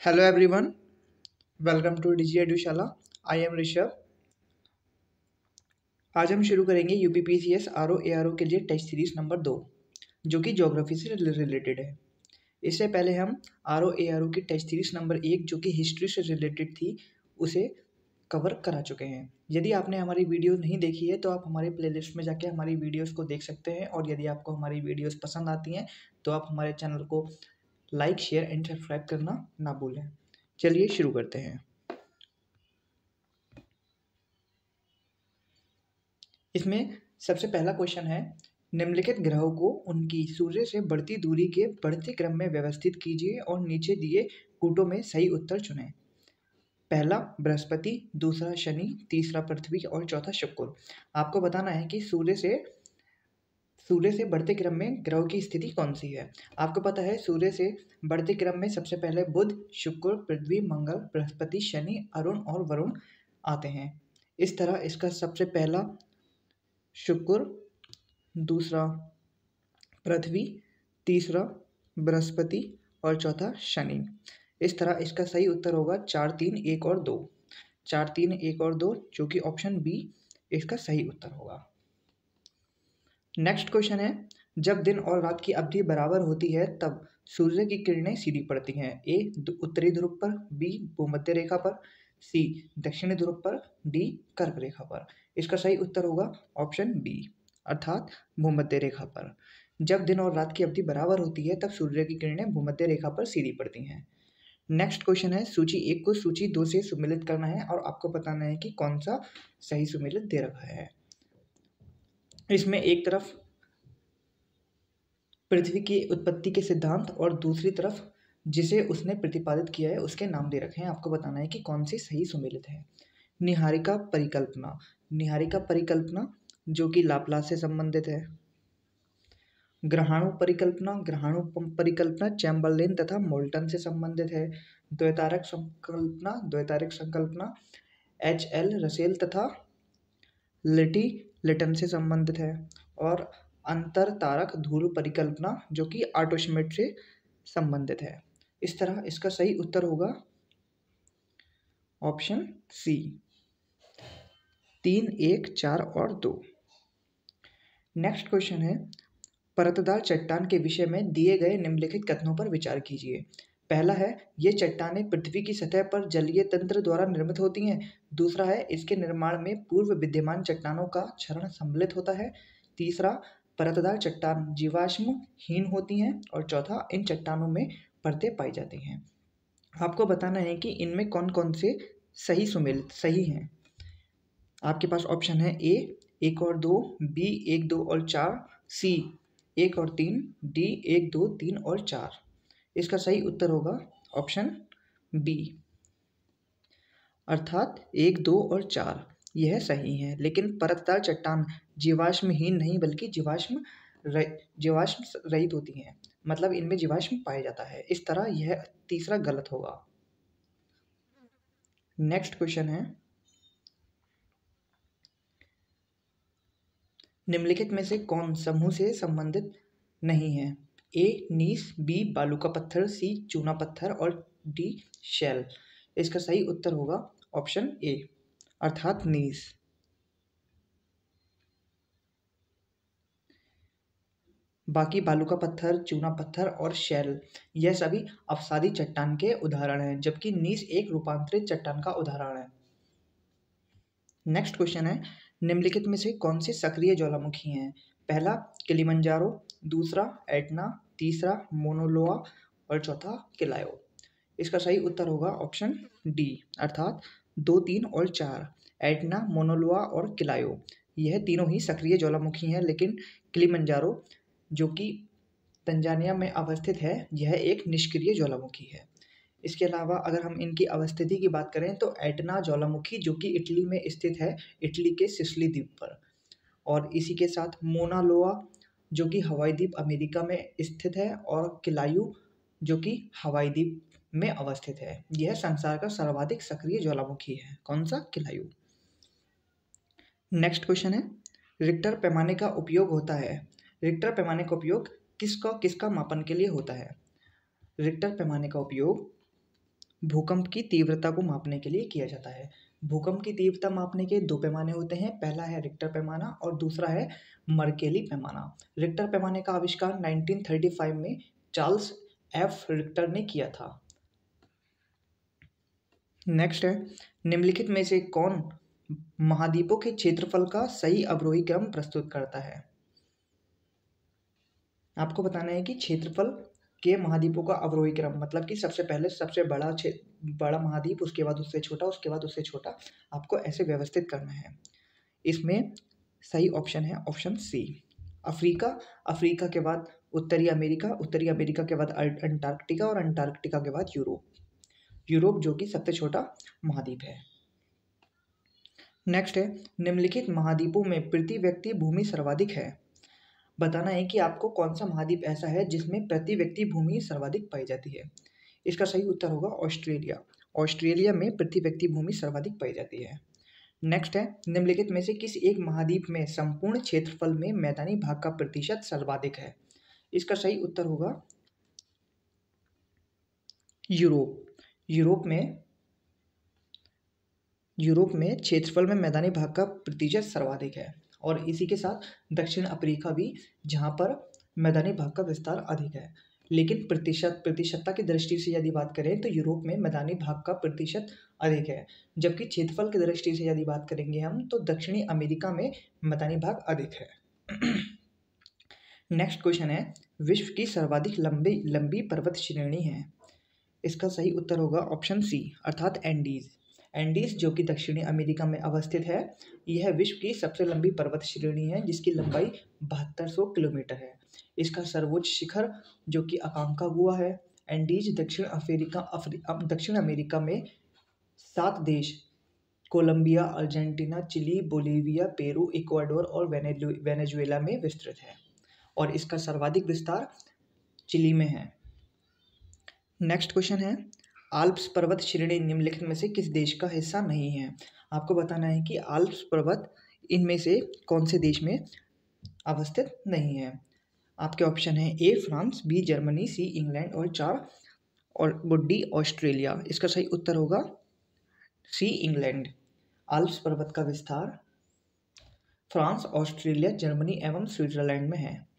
Hello everyone welcome to Digi Edushala I am Rishabh आज हम शुरू करेंगे U P P C S R O A R O के लिए test series number दो, जो कि ज्योग्राफी से रिलेटेड है। इससे पहले हम आर ओ ए आर ओ की टेस्ट सीरीज़ नंबर एक, जो कि हिस्ट्री से रिलेटेड थी, उसे कवर करा चुके हैं। यदि आपने हमारी वीडियो नहीं देखी है तो आप हमारे प्लेलिस्ट में जाके हमारी वीडियोस को देख सकते हैं, और यदि आपको हमारी वीडियोस पसंद आती हैं तो आप हमारे चैनल को लाइक शेयर एंड सब्सक्राइब करना ना भूलें। चलिए शुरू करते हैं। इसमें सबसे पहला क्वेश्चन है, निम्नलिखित ग्रहों को उनकी सूर्य से बढ़ती दूरी के बढ़ते क्रम में व्यवस्थित कीजिए और नीचे दिए कूटों में सही उत्तर चुनें। पहला, बृहस्पति, दूसरा शनि, तीसरा पृथ्वी और चौथा शुक्र आपको बताना है कि सूर्य से सूर्य से बढ़ते क्रम में ग्रहों की स्थिति कौन सी है? आपको पता है, सूर्य से बढ़ते क्रम में सबसे पहले बुध, शुक्र, पृथ्वी, मंगल, बृहस्पति, शनि, अरुण और वरुण आते हैं। इस तरह इसका सबसे पहला शुक्र, दूसरा पृथ्वी, तीसरा बृहस्पति और चौथा शनि। इस तरह इसका सही उत्तर होगा चार तीन एक और दो। चार तीन एक और दो, जो कि ऑप्शन बी, इसका सही उत्तर होगा। नेक्स्ट क्वेश्चन है, जब दिन और रात की अवधि बराबर होती है, तब सूर्य की किरणें सीधी पड़ती हैं। ए उत्तरी ध्रुव पर, बी, भूमध्य रेखा पर, सी, दक्षिणी ध्रुव पर, डी, कर्क रेखा पर। इसका सही उत्तर होगा ऑप्शन बी, अर्थात भूमध्य रेखा पर। जब दिन और रात की अवधि बराबर होती है, तब सूर्य की किरणें भूमध्य रेखा पर सीधी पड़ती हैं। नेक्स्ट क्वेश्चन है, सूची एक को सूची दो से सुमिलित करना है और आपको बताना है कि कौन सा सही सुमिलित दे रखा है। इसमें एक तरफ़ पृथ्वी की उत्पत्ति के सिद्धांत और दूसरी तरफ़ जिसे उसने प्रतिपादित किया है, उसके नाम दे रखे हैं। आपको बताना है कि कौन सी सही सुमेलित है। निहारिका परिकल्पना। निहारिका परिकल्पना, जो कि लाप्लास से संबंधित है। ग्रहाणु परिकल्पना। ग्रहाणु परिकल्पना चैम्बरलेन तथा मोल्टन से संबंधित है। द्वैतारक संकल्पना। द्वैतारक संकल्पना, एच एल रसेल तथा लिटी लिटन से संबंधित है। और अंतर तारक धूल परिकल्पना, जो कि आर्टोशमेट से संबंधित है। इस तरह इसका सही उत्तर होगा ऑप्शन सी। तीन, एक, चार और दो। नेक्स्ट क्वेश्चन है, परतदार चट्टान के विषय में दिए गए निम्नलिखित कथनों पर विचार कीजिए। पहला है, ये चट्टानें पृथ्वी की सतह पर जलीय तंत्र द्वारा निर्मित होती हैं। दूसरा है, इसके निर्माण में पूर्व विद्यमान चट्टानों का क्षरण सम्मिलित होता है। तीसरा, परतदार चट्टान जीवाश्म हीन होती हैं और चौथा, इन चट्टानों में परतें पाई जाती हैं। आपको बताना है कि इनमें कौन कौन से सही सुमिलित सही हैं? आपके पास ऑप्शन है ए, एक और दो, बी, एक दो और चार, सी, एक और तीन, डी, एक दो, तीन और चार। इसका सही उत्तर होगा ऑप्शन बी। अर्थात एक, दो और चार, यह सही है। लेकिन परतदार चट्टान जीवाश्महीन नहीं, बल्कि जीवाश्म जीवाश्म रहित होती हैं। मतलब इनमें जीवाश्म पाया जाता है। इस तरह यह तीसरा गलत होगा। नेक्स्ट क्वेश्चन है। निम्नलिखित में से कौन समूह से संबंधित नहीं है? ए नीस बी बालू का पत्थर सी चूना पत्थर और डी शेल इसका सही उत्तर होगा ऑप्शन ए अर्थात नीस। बाकी बालू का पत्थर, चूना पत्थर और शेल यह सभी अवसादी चट्टान के उदाहरण हैं, जबकि नीस एक रूपांतरित चट्टान का उदाहरण है। नेक्स्ट क्वेश्चन है, निम्नलिखित में से कौन से सक्रिय ज्वालामुखी हैं? पहला, किलीमंजारो दूसरा, एटना, तीसरा, मोनोलोआ और चौथा, किलायो। इसका सही उत्तर होगा ऑप्शन डी, अर्थात दो, तीन और चार, एटना, मोनोलोआ और किलायो। यह तीनों ही सक्रिय ज्वालामुखी हैं, लेकिन किलीमंजारो, जो कि तंजानिया में अवस्थित है, यह एक निष्क्रिय ज्वालामुखी है। इसके अलावा, अगर हम इनकी अवस्थिति की बात करें तो एटना ज्वालामुखी, जो कि इटली में स्थित है, इटली के सिसली द्वीप पर। और इसी के साथ मोनालोआ जो कि हवाई द्वीप अमेरिका में स्थित है और किलायु जो कि हवाई द्वीप में अवस्थित है। यह संसार का सर्वाधिक सक्रिय ज्वालामुखी है। कौन सा? किलायु। नेक्स्ट क्वेश्चन है। रिक्टर पैमाने का उपयोग होता है। रिक्टर पैमाने का उपयोग किसका किसका मापन के लिए होता है? रिक्टर पैमाने का उपयोग भूकंप की तीव्रता को मापने के लिए किया जाता है। भूकंप की तीव्रता मापने के दो पैमाने होते हैं। पहला है रिक्टर पैमाना और दूसरा है मर्केली पैमाना। रिक्टर पैमाने का आविष्कार 1935 में चार्ल्स एफ़. रिक्टर ने किया था। नेक्स्ट है, निम्नलिखित में से कौन महाद्वीपों के क्षेत्रफल का सही अवरोही क्रम प्रस्तुत करता है? आपको बताना है कि क्षेत्रफल के महाद्वीपों का अवरोही क्रम मतलब कि सबसे पहले सबसे बड़ा बड़ा महाद्वीप, उसके बाद उससे छोटा, उसके बाद उससे छोटा, आपको ऐसे व्यवस्थित करना है। इसमें सही ऑप्शन है ऑप्शन सी अफ्रीका अफ्रीका के बाद उत्तरी अमेरिका उत्तरी अमेरिका के बाद अंटार्कटिका और अंटार्कटिका के बाद यूरोप। यूरोप जो कि सबसे छोटा महाद्वीप है। नेक्स्ट है, निम्नलिखित महाद्वीपों में प्रति व्यक्ति भूमि सर्वाधिक है। बताना है कि आपको कौन सा महाद्वीप ऐसा है जिसमें प्रति व्यक्ति भूमि सर्वाधिक पाई जाती है। इसका सही उत्तर होगा ऑस्ट्रेलिया। ऑस्ट्रेलिया में प्रति व्यक्ति भूमि सर्वाधिक पाई जाती है। नेक्स्ट है, निम्नलिखित में से किस एक महाद्वीप में संपूर्ण क्षेत्रफल में मैदानी भाग का प्रतिशत सर्वाधिक है। इसका सही उत्तर होगा यूरोप। यूरोप में यूरोप में क्षेत्रफल में मैदानी भाग का प्रतिशत सर्वाधिक है और इसी के साथ दक्षिण अफ्रीका भी, जहाँ पर मैदानी भाग का विस्तार अधिक है। लेकिन प्रतिशत, प्रतिशतता की दृष्टि से यदि बात करें तो यूरोप में मैदानी भाग का प्रतिशत अधिक है। जबकि क्षेत्रफल की दृष्टि से यदि बात करेंगे हम तो दक्षिणी अमेरिका में मैदानी भाग अधिक है। नेक्स्ट क्वेश्चन है, विश्व की सर्वाधिक लंबी लंबी पर्वत श्रेणी है। इसका सही उत्तर होगा ऑप्शन सी, अर्थात एंडीज। एंडीज, जो कि दक्षिणी अमेरिका में अवस्थित है, यह विश्व की सबसे लंबी पर्वत श्रेणी है, जिसकी लंबाई बहत्तर सौ किलोमीटर है। इसका सर्वोच्च शिखर, जो कि आकांका गुआ है, एंडीज दक्षिण अफ्रीका दक्षिण अमेरिका में सात देश, Colombia, Argentina, Chile, Bolivia, Peru, Ecuador और वेनेजुएला में विस्तृत है, और इसका सर्वाधिक विस्तार चिली में है। नेक्स्ट क्वेश्चन है आल्प्स पर्वत श्रेणी निम्नलिखित में से किस देश का हिस्सा नहीं है? आपको बताना है कि आल्प्स पर्वत इनमें से कौन से देश में अवस्थित नहीं है? आपके ऑप्शन है A, France, B, Germany, C, England और चार, और डी ऑस्ट्रेलिया। इसका सही उत्तर होगा सी, इंग्लैंड। आल्प्स पर्वत का विस्तार फ्रांस, ऑस्ट्रेलिया, जर्मनी एवं स्विट्जरलैंड में है।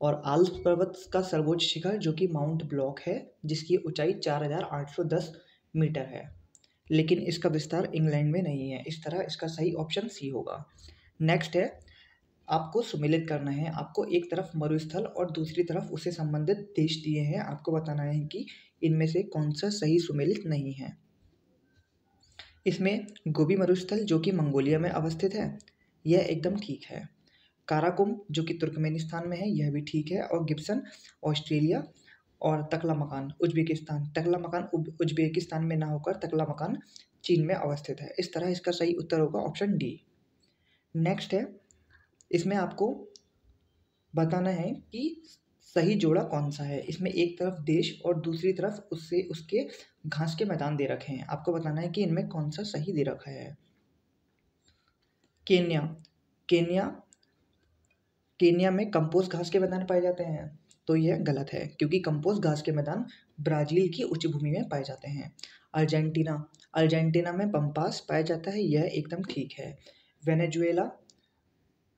और आल्प्स पर्वत का सर्वोच्च शिखर, जो कि माउंट ब्लॉक है, जिसकी ऊंचाई 4810 मीटर है। लेकिन इसका विस्तार इंग्लैंड में नहीं है। इस तरह इसका सही ऑप्शन सी होगा। नेक्स्ट है, आपको सुमिलित करना है। आपको एक तरफ़ मरुस्थल और दूसरी तरफ़ उसे संबंधित देश दिए हैं। आपको बताना है कि इनमें से कौन सा सही सुमिलित नहीं है। इसमें गोबी मरुस्थल, जो कि मंगोलिया में अवस्थित है, यह एकदम ठीक है। काराकुम, जो कि तुर्कमेनिस्तान में है, यह भी ठीक है। और गिब्सन, ऑस्ट्रेलिया और तकला मकान, उज्बेकिस्तान। तकला मकान उज्बेकिस्तान में ना होकर तकला मकान चीन में अवस्थित है। इस तरह इसका सही उत्तर होगा ऑप्शन डी। नेक्स्ट है, इसमें आपको बताना है कि सही जोड़ा कौन सा है। इसमें एक तरफ़ देश और दूसरी तरफ़ उससे, उसके घास के मैदान दे रखे हैं। आपको बताना है कि इनमें कौन सा सही दे रखा है। केन्या। केन्या केन्या में कंपोस्ट घास के मैदान पाए जाते हैं। तो यह गलत है, क्योंकि कंपोस्ट घास के मैदान ब्राज़ील की उच्च भूमि में पाए जाते हैं। अर्जेंटीना अर्जेंटीना में पंपास पाया जाता है, यह एकदम ठीक है। वेनेजुएला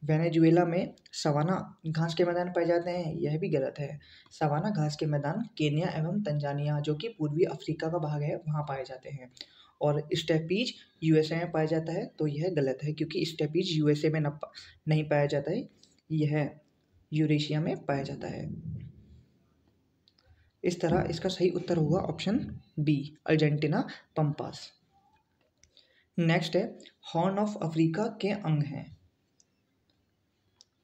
वेनेजुएला में सवाना घास के मैदान पाए जाते हैं, यह भी गलत है। सवाना घास के मैदान केन्या एवं तंजानिया, जो कि पूर्वी अफ्रीका का भाग है, वहाँ पाए जाते हैं। और स्टेपीज यूएसए में पाया जाता है तो यह गलत है, क्योंकि स्टेपीज यूएसए में न नहीं पाया जाता है। यह यूरेशिया में पाया जाता है। इस तरह इसका सही उत्तर होगा option B, Argentina Pampas. Next है, हॉर्न ऑफ़ अफ्रीका के अंग हैं।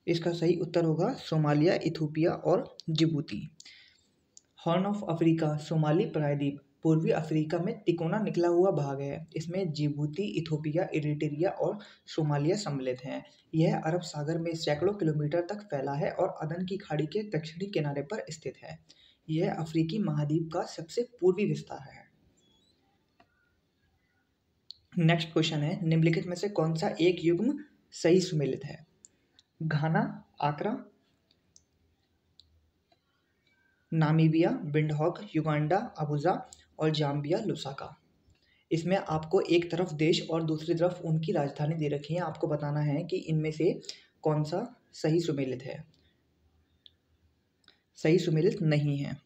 इसका सही उत्तर होगा सोमालिया, इथोपिया और Djibouti. Horn of Africa, Somali प्रायद्वीप पूर्वी अफ्रीका में तिकोना निकला हुआ भाग है। इसमें जिबूती, इथोपिया, इरिटेरिया और सोमालिया सम्मिलित हैं। यह अरब सागर में सैकड़ों किलोमीटर तक फैला है और अदन की खाड़ी के दक्षिणी किनारे पर स्थित है। यह अफ्रीकी महाद्वीप का सबसे पूर्वी विस्तार है। नेक्स्ट क्वेश्चन है, निम्नलिखित में से कौन सा एक युग्म सही सुमेलित है? Ghana, Accra, Namibia, Windhoek, Uganda Abuja और जाम्बिया लुसाका इसमें आपको एक तरफ़ देश और दूसरी तरफ़ उनकी राजधानी दे रखी है। आपको बताना है कि इनमें से कौन सा सही सुमेलित है। सही सुमेलित नहीं है।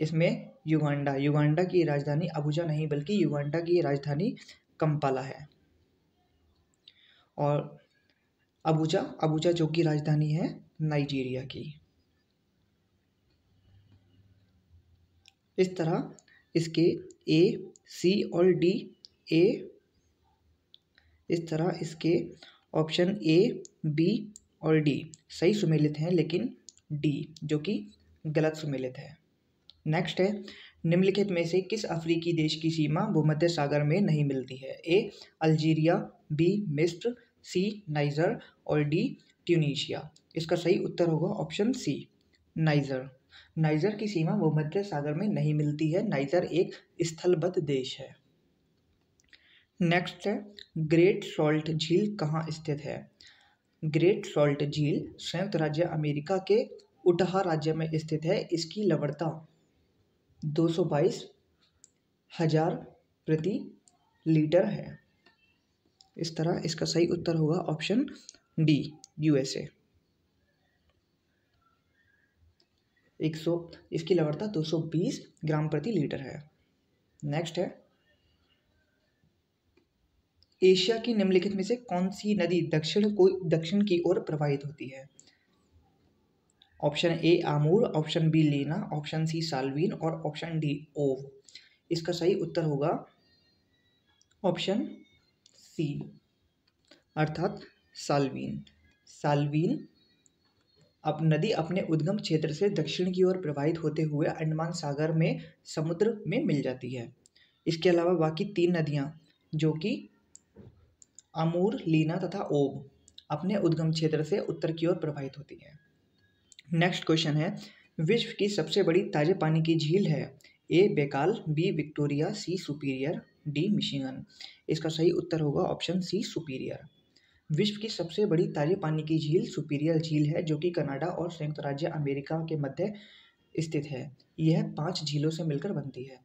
इसमें युगांडा युगांडा की राजधानी अबुजा नहीं, बल्कि युगांडा की राजधानी कंपाला है। और अबुजा अबुजा जो की राजधानी है नाइजीरिया की। इस तरह इसके ए सी और डी ए इस तरह इसके ऑप्शन ए बी और डी सही सुमेलित हैं, लेकिन डी जो कि गलत सुमेलित है। नेक्स्ट है, निम्नलिखित में से किस अफ्रीकी देश की सीमा भूमध्य सागर में नहीं मिलती है? ए अल्जीरिया बी मिस्र सी नाइजर और डी ट्यूनीशिया। इसका सही उत्तर होगा ऑप्शन सी नाइजर। नाइजर की सीमा भूमध्य सागर में नहीं मिलती है। नाइजर एक स्थलबद्ध देश है। नेक्स्ट है, ग्रेट सॉल्ट झील कहाँ स्थित है? ग्रेट सॉल्ट झील संयुक्त राज्य अमेरिका के उटहा राज्य में स्थित है। इसकी लवणता दो सौ बाईस हज़ार प्रति लीटर है। इस तरह इसका सही उत्तर होगा ऑप्शन डी, यूएसए। एक सौ, इसकी सौ बीस ग्राम प्रति लीटर है। नेक्स्ट है। एशिया की निम्नलिखित में से कौन सी नदी दक्षिण को, दक्षिण की ओर प्रवाहित होती है? Option A Amur option B Lena option C Salween और ऑप्शन डी ओव। इसका सही उत्तर होगा ऑप्शन सी अर्थात सालवीन। सालवीन अब नदी अपने उद्गम क्षेत्र से दक्षिण की ओर प्रवाहित होते हुए अंडमान सागर में, समुद्र में मिल जाती है। इसके अलावा बाकी तीन नदियाँ, जो कि अमूर लीना तथा ओब, अपने उद्गम क्षेत्र से उत्तर की ओर प्रवाहित होती है। नेक्स्ट क्वेश्चन है, विश्व की सबसे बड़ी ताजे पानी की झील है A, Baikal, B, Victoria, C, Superior, D, Michigan. इसका सही उत्तर होगा ऑप्शन सी, सुपीरियर। विश्व की सबसे बड़ी ताजे पानी की झील सुपीरियर झील है, जो कि कनाडा और संयुक्त राज्य अमेरिका के मध्य स्थित है। यह पाँच झीलों से मिलकर बनती है।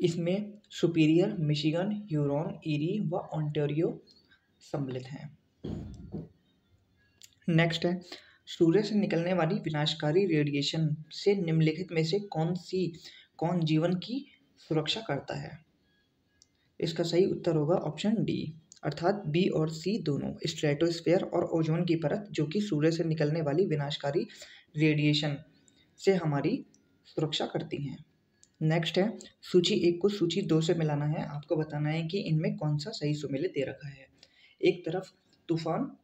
इसमें सुपीरियर, मिशिगन यूरोन ईरी व ऑन्टेरियो सम्मिलित हैं। नेक्स्ट है, सूर्य से निकलने वाली विनाशकारी रेडिएशन से निम्नलिखित में से कौन सी, कौन जीवन की सुरक्षा करता है? इसका सही उत्तर होगा ऑप्शन डी। अर्थात बी और सी दोनों, स्ट्रेटोस्फेयर और ओजोन की परत, जो कि सूर्य से निकलने वाली विनाशकारी रेडिएशन से हमारी सुरक्षा करती हैं। नेक्स्ट है, सूची एक को सूची दो से मिलाना है। आपको बताना है कि इनमें कौन सा सही सुमेलित दे रखा है। एक तरफ़ तूफ़ान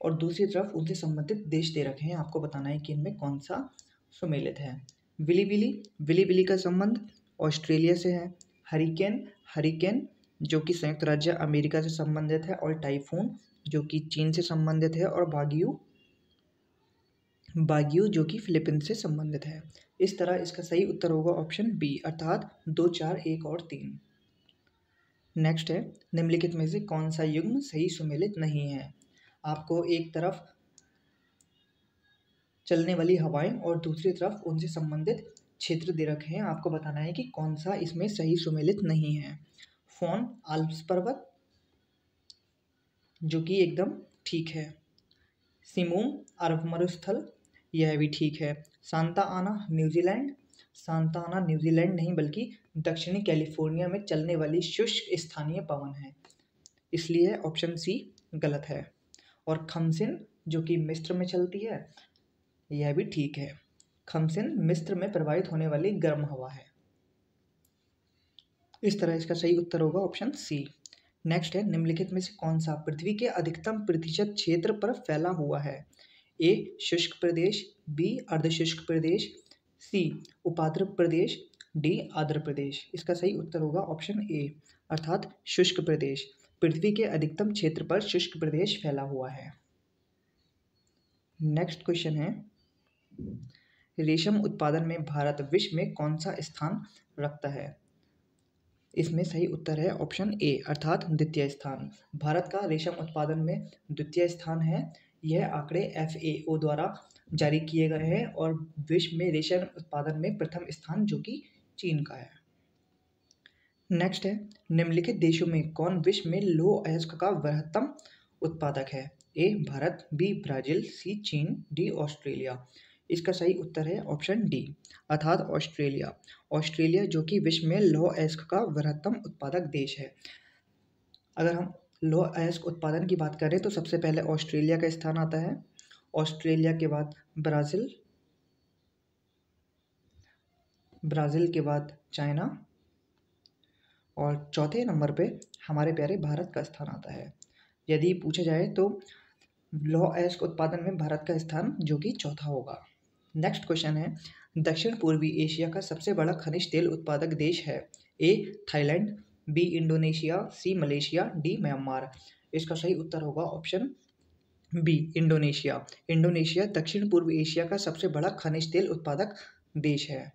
और दूसरी तरफ़ उनसे संबंधित देश दे रखे हैं। आपको बताना है कि इनमें कौन सा सुमेलित है। विली विली विली विली का संबंध ऑस्ट्रेलिया से है। हरिकेन हरिकेन जो कि संयुक्त राज्य अमेरिका से संबंधित है और टाइफून, जो कि चीन से संबंधित है और बागियू बागियू, जो कि फिलीपींस से संबंधित है। इस तरह इसका सही उत्तर होगा ऑप्शन बी, अर्थात दो, चार, एक और तीन। नेक्स्ट है, निम्नलिखित में से कौन सा युग्म सही सुमेलित नहीं है? आपको एक तरफ़ चलने वाली हवाएँ और दूसरी तरफ़ उनसे संबंधित क्षेत्र दे रखे हैं। आपको बताना है कि कौन सा इसमें सही सुमेलित नहीं है। फ़ोन आल्प्स पर्वत, जो कि एकदम ठीक है। सिमूम अरब मरुस्थल यह भी ठीक है। सांता आना न्यूजीलैंड सांता आना न्यूजीलैंड नहीं, बल्कि दक्षिणी कैलिफ़ोर्निया में चलने वाली शुष्क स्थानीय पवन है। इसलिए ऑप्शन सी गलत है। और खमसिन, जो कि मिस्र में चलती है, यह भी ठीक है। खमसिन मिस्र में प्रवाहित होने वाली गर्म हवा है। इस तरह इसका सही उत्तर होगा ऑप्शन सी नेक्स्ट है, निम्नलिखित में से कौन सा पृथ्वी के अधिकतम प्रतिशत क्षेत्र पर फैला हुआ है? ए शुष्क प्रदेश बी अर्धशुष्क प्रदेश सी उपाद्र प्रदेश डी आर्द्र प्रदेश। इसका सही उत्तर होगा ऑप्शन ए अर्थात शुष्क प्रदेश। पृथ्वी के अधिकतम क्षेत्र पर शुष्क प्रदेश फैला हुआ है। नेक्स्ट क्वेश्चन है, रेशम उत्पादन में भारत विश्व में कौन सा स्थान रखता है? इसमें सही उत्तर है ऑप्शन ए, अर्थात द्वितीय स्थान। भारत का रेशम उत्पादन में द्वितीय स्थान है। यह आंकड़े एफ़ ए ओ द्वारा जारी किए गए हैं और विश्व में रेशम उत्पादन में प्रथम स्थान जो कि चीन का है। नेक्स्ट है, निम्नलिखित देशों में कौन विश्व में लो अयस्क का वृहत्तम उत्पादक है? A, Bharat, B, Brazil, C, चीन, डी, ऑस्ट्रेलिया। इसका सही उत्तर है ऑप्शन डी, अर्थात ऑस्ट्रेलिया। ऑस्ट्रेलिया, जो कि विश्व में लौह अयस्क का वृहत्तम उत्पादक देश है। अगर हम लौह अयस्क उत्पादन की बात करें तो सबसे पहले ऑस्ट्रेलिया का स्थान आता है। ऑस्ट्रेलिया के बाद ब्राज़ील। ब्राज़ील के बाद चाइना। और चौथे नंबर पे हमारे प्यारे भारत का स्थान आता है। यदि पूछा जाए तो लौह अयस्क उत्पादन में भारत का स्थान जो कि चौथा होगा। नेक्स्ट क्वेश्चन है, दक्षिण पूर्वी एशिया का सबसे बड़ा खनिज तेल उत्पादक देश है। A, Thailand, B, Indonesia, C, Malaysia, D, Myanmar. इसका सही उत्तर होगा ऑप्शन बी, इंडोनेशिया। इंडोनेशिया दक्षिण पूर्व एशिया का सबसे बड़ा खनिज तेल उत्पादक देश है।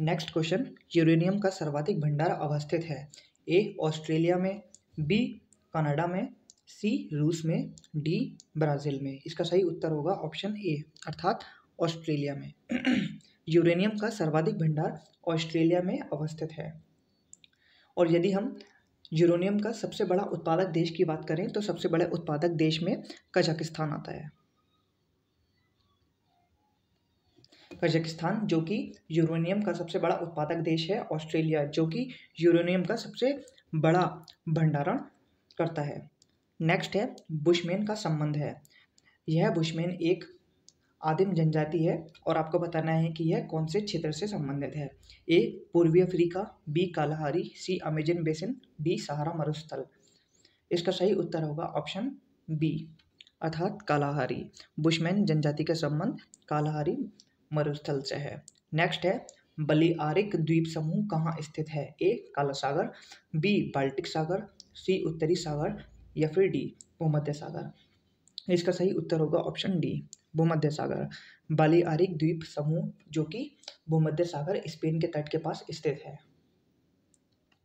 नेक्स्ट क्वेश्चन यूरेनियम का सर्वाधिक भंडार अवस्थित है। ए, ऑस्ट्रेलिया में, बी, कनाडा में, सी, रूस में, डी, ब्राज़ील में। इसका सही उत्तर होगा ऑप्शन ए, अर्थात ऑस्ट्रेलिया में। यूरेनियम का सर्वाधिक भंडार ऑस्ट्रेलिया में अवस्थित है। और यदि हम यूरेनियम का सबसे बड़ा उत्पादक देश की बात करें तो सबसे बड़े उत्पादक देश में कजाकिस्तान आता है। कजाकिस्तान, जो कि यूरेनियम का सबसे बड़ा उत्पादक देश है ऑस्ट्रेलिया, जो कि यूरेनियम का सबसे बड़ा भंडारण करता है। नेक्स्ट है, बुशमैन का संबंध है। यह बुशमैन एक आदिम जनजाति है और आपको बताना है कि यह कौन से क्षेत्र से संबंधित है? ए, पूर्वी Africa, B, Kalahari, C, Amazon basin, D, Sahara मरुस्थल। इसका सही उत्तर होगा ऑप्शन बी, अर्थात कालाहारी। बुशमैन जनजाति का संबंध कालाहारी मरुस्थल से है। नेक्स्ट है बलिआरिक द्वीप समूह कहाँ स्थित है? ए, काला सागर, बी, बाल्टिक सागर, सी, उत्तरी सागर या फिर डी, भूमध्य सागर। इसका सही उत्तर होगा ऑप्शन डी। भूमध्य सागर बालियारिक द्वीप समूह जो कि भूमध्य सागर, स्पेन के तट के पास स्थित है।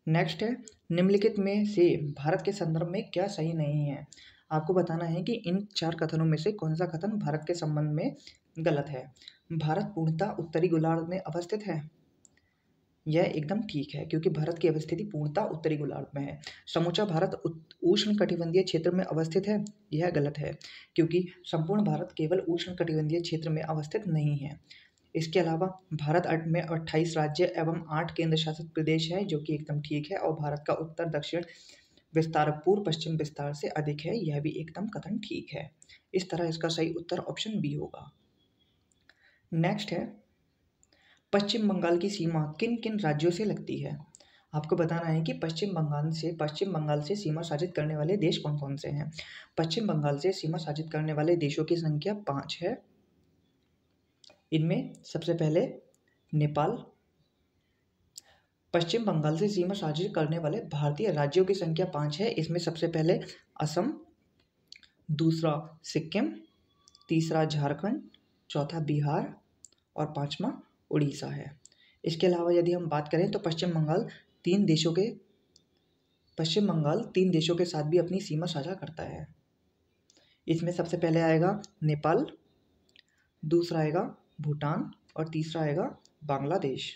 नेक्स्ट है, निम्नलिखित में से भारत के संदर्भ में क्या सही नहीं है? आपको बताना है कि इन चार कथनों में से कौन सा कथन भारत के संबंध में गलत है? भारत पूर्णतः उत्तरी गोलार्ध में अवस्थित है। यह एकदम ठीक है, क्योंकि भारत की अवस्थिति पूर्णतः उत्तरी गोलार्ध में है। समूचा भारत उष्ण कटिबंधीय क्षेत्र में अवस्थित है, यह गलत है, क्योंकि संपूर्ण भारत केवल उष्ण कटिबंधीय क्षेत्र में अवस्थित नहीं है। इसके अलावा भारत में अट्ठाईस राज्य एवं आठ केंद्र शासित प्रदेश है, जो कि एकदम ठीक है, और भारत का उत्तर दक्षिण विस्तार, पूर्व पश्चिम विस्तार से अधिक है, यह भी एकदम कथन ठीक है। इस तरह इसका सही उत्तर ऑप्शन बी होगा। नेक्स्ट है पश्चिम बंगाल की सीमा किन किन राज्यों से लगती है? आपको बताना है कि पश्चिम बंगाल से, पश्चिम बंगाल से सीमा साझित करने वाले देश कौन कौन से हैं? पश्चिम बंगाल से सीमा साझित करने वाले देशों की संख्या पाँच है। इनमें सबसे पहले नेपाल। पश्चिम बंगाल से सीमा साझित करने वाले भारतीय राज्यों की संख्या पाँच है। इसमें सबसे पहले असम, दूसरा सिक्किम, तीसरा झारखंड, चौथा बिहार और पांचवा उड़ीसा है। इसके अलावा यदि हम बात करें तो पश्चिम बंगाल तीन देशों के, पश्चिम बंगाल तीन देशों के साथ भी अपनी सीमा साझा करता है। इसमें सबसे पहले आएगा नेपाल, दूसरा आएगा भूटान और तीसरा आएगा बांग्लादेश।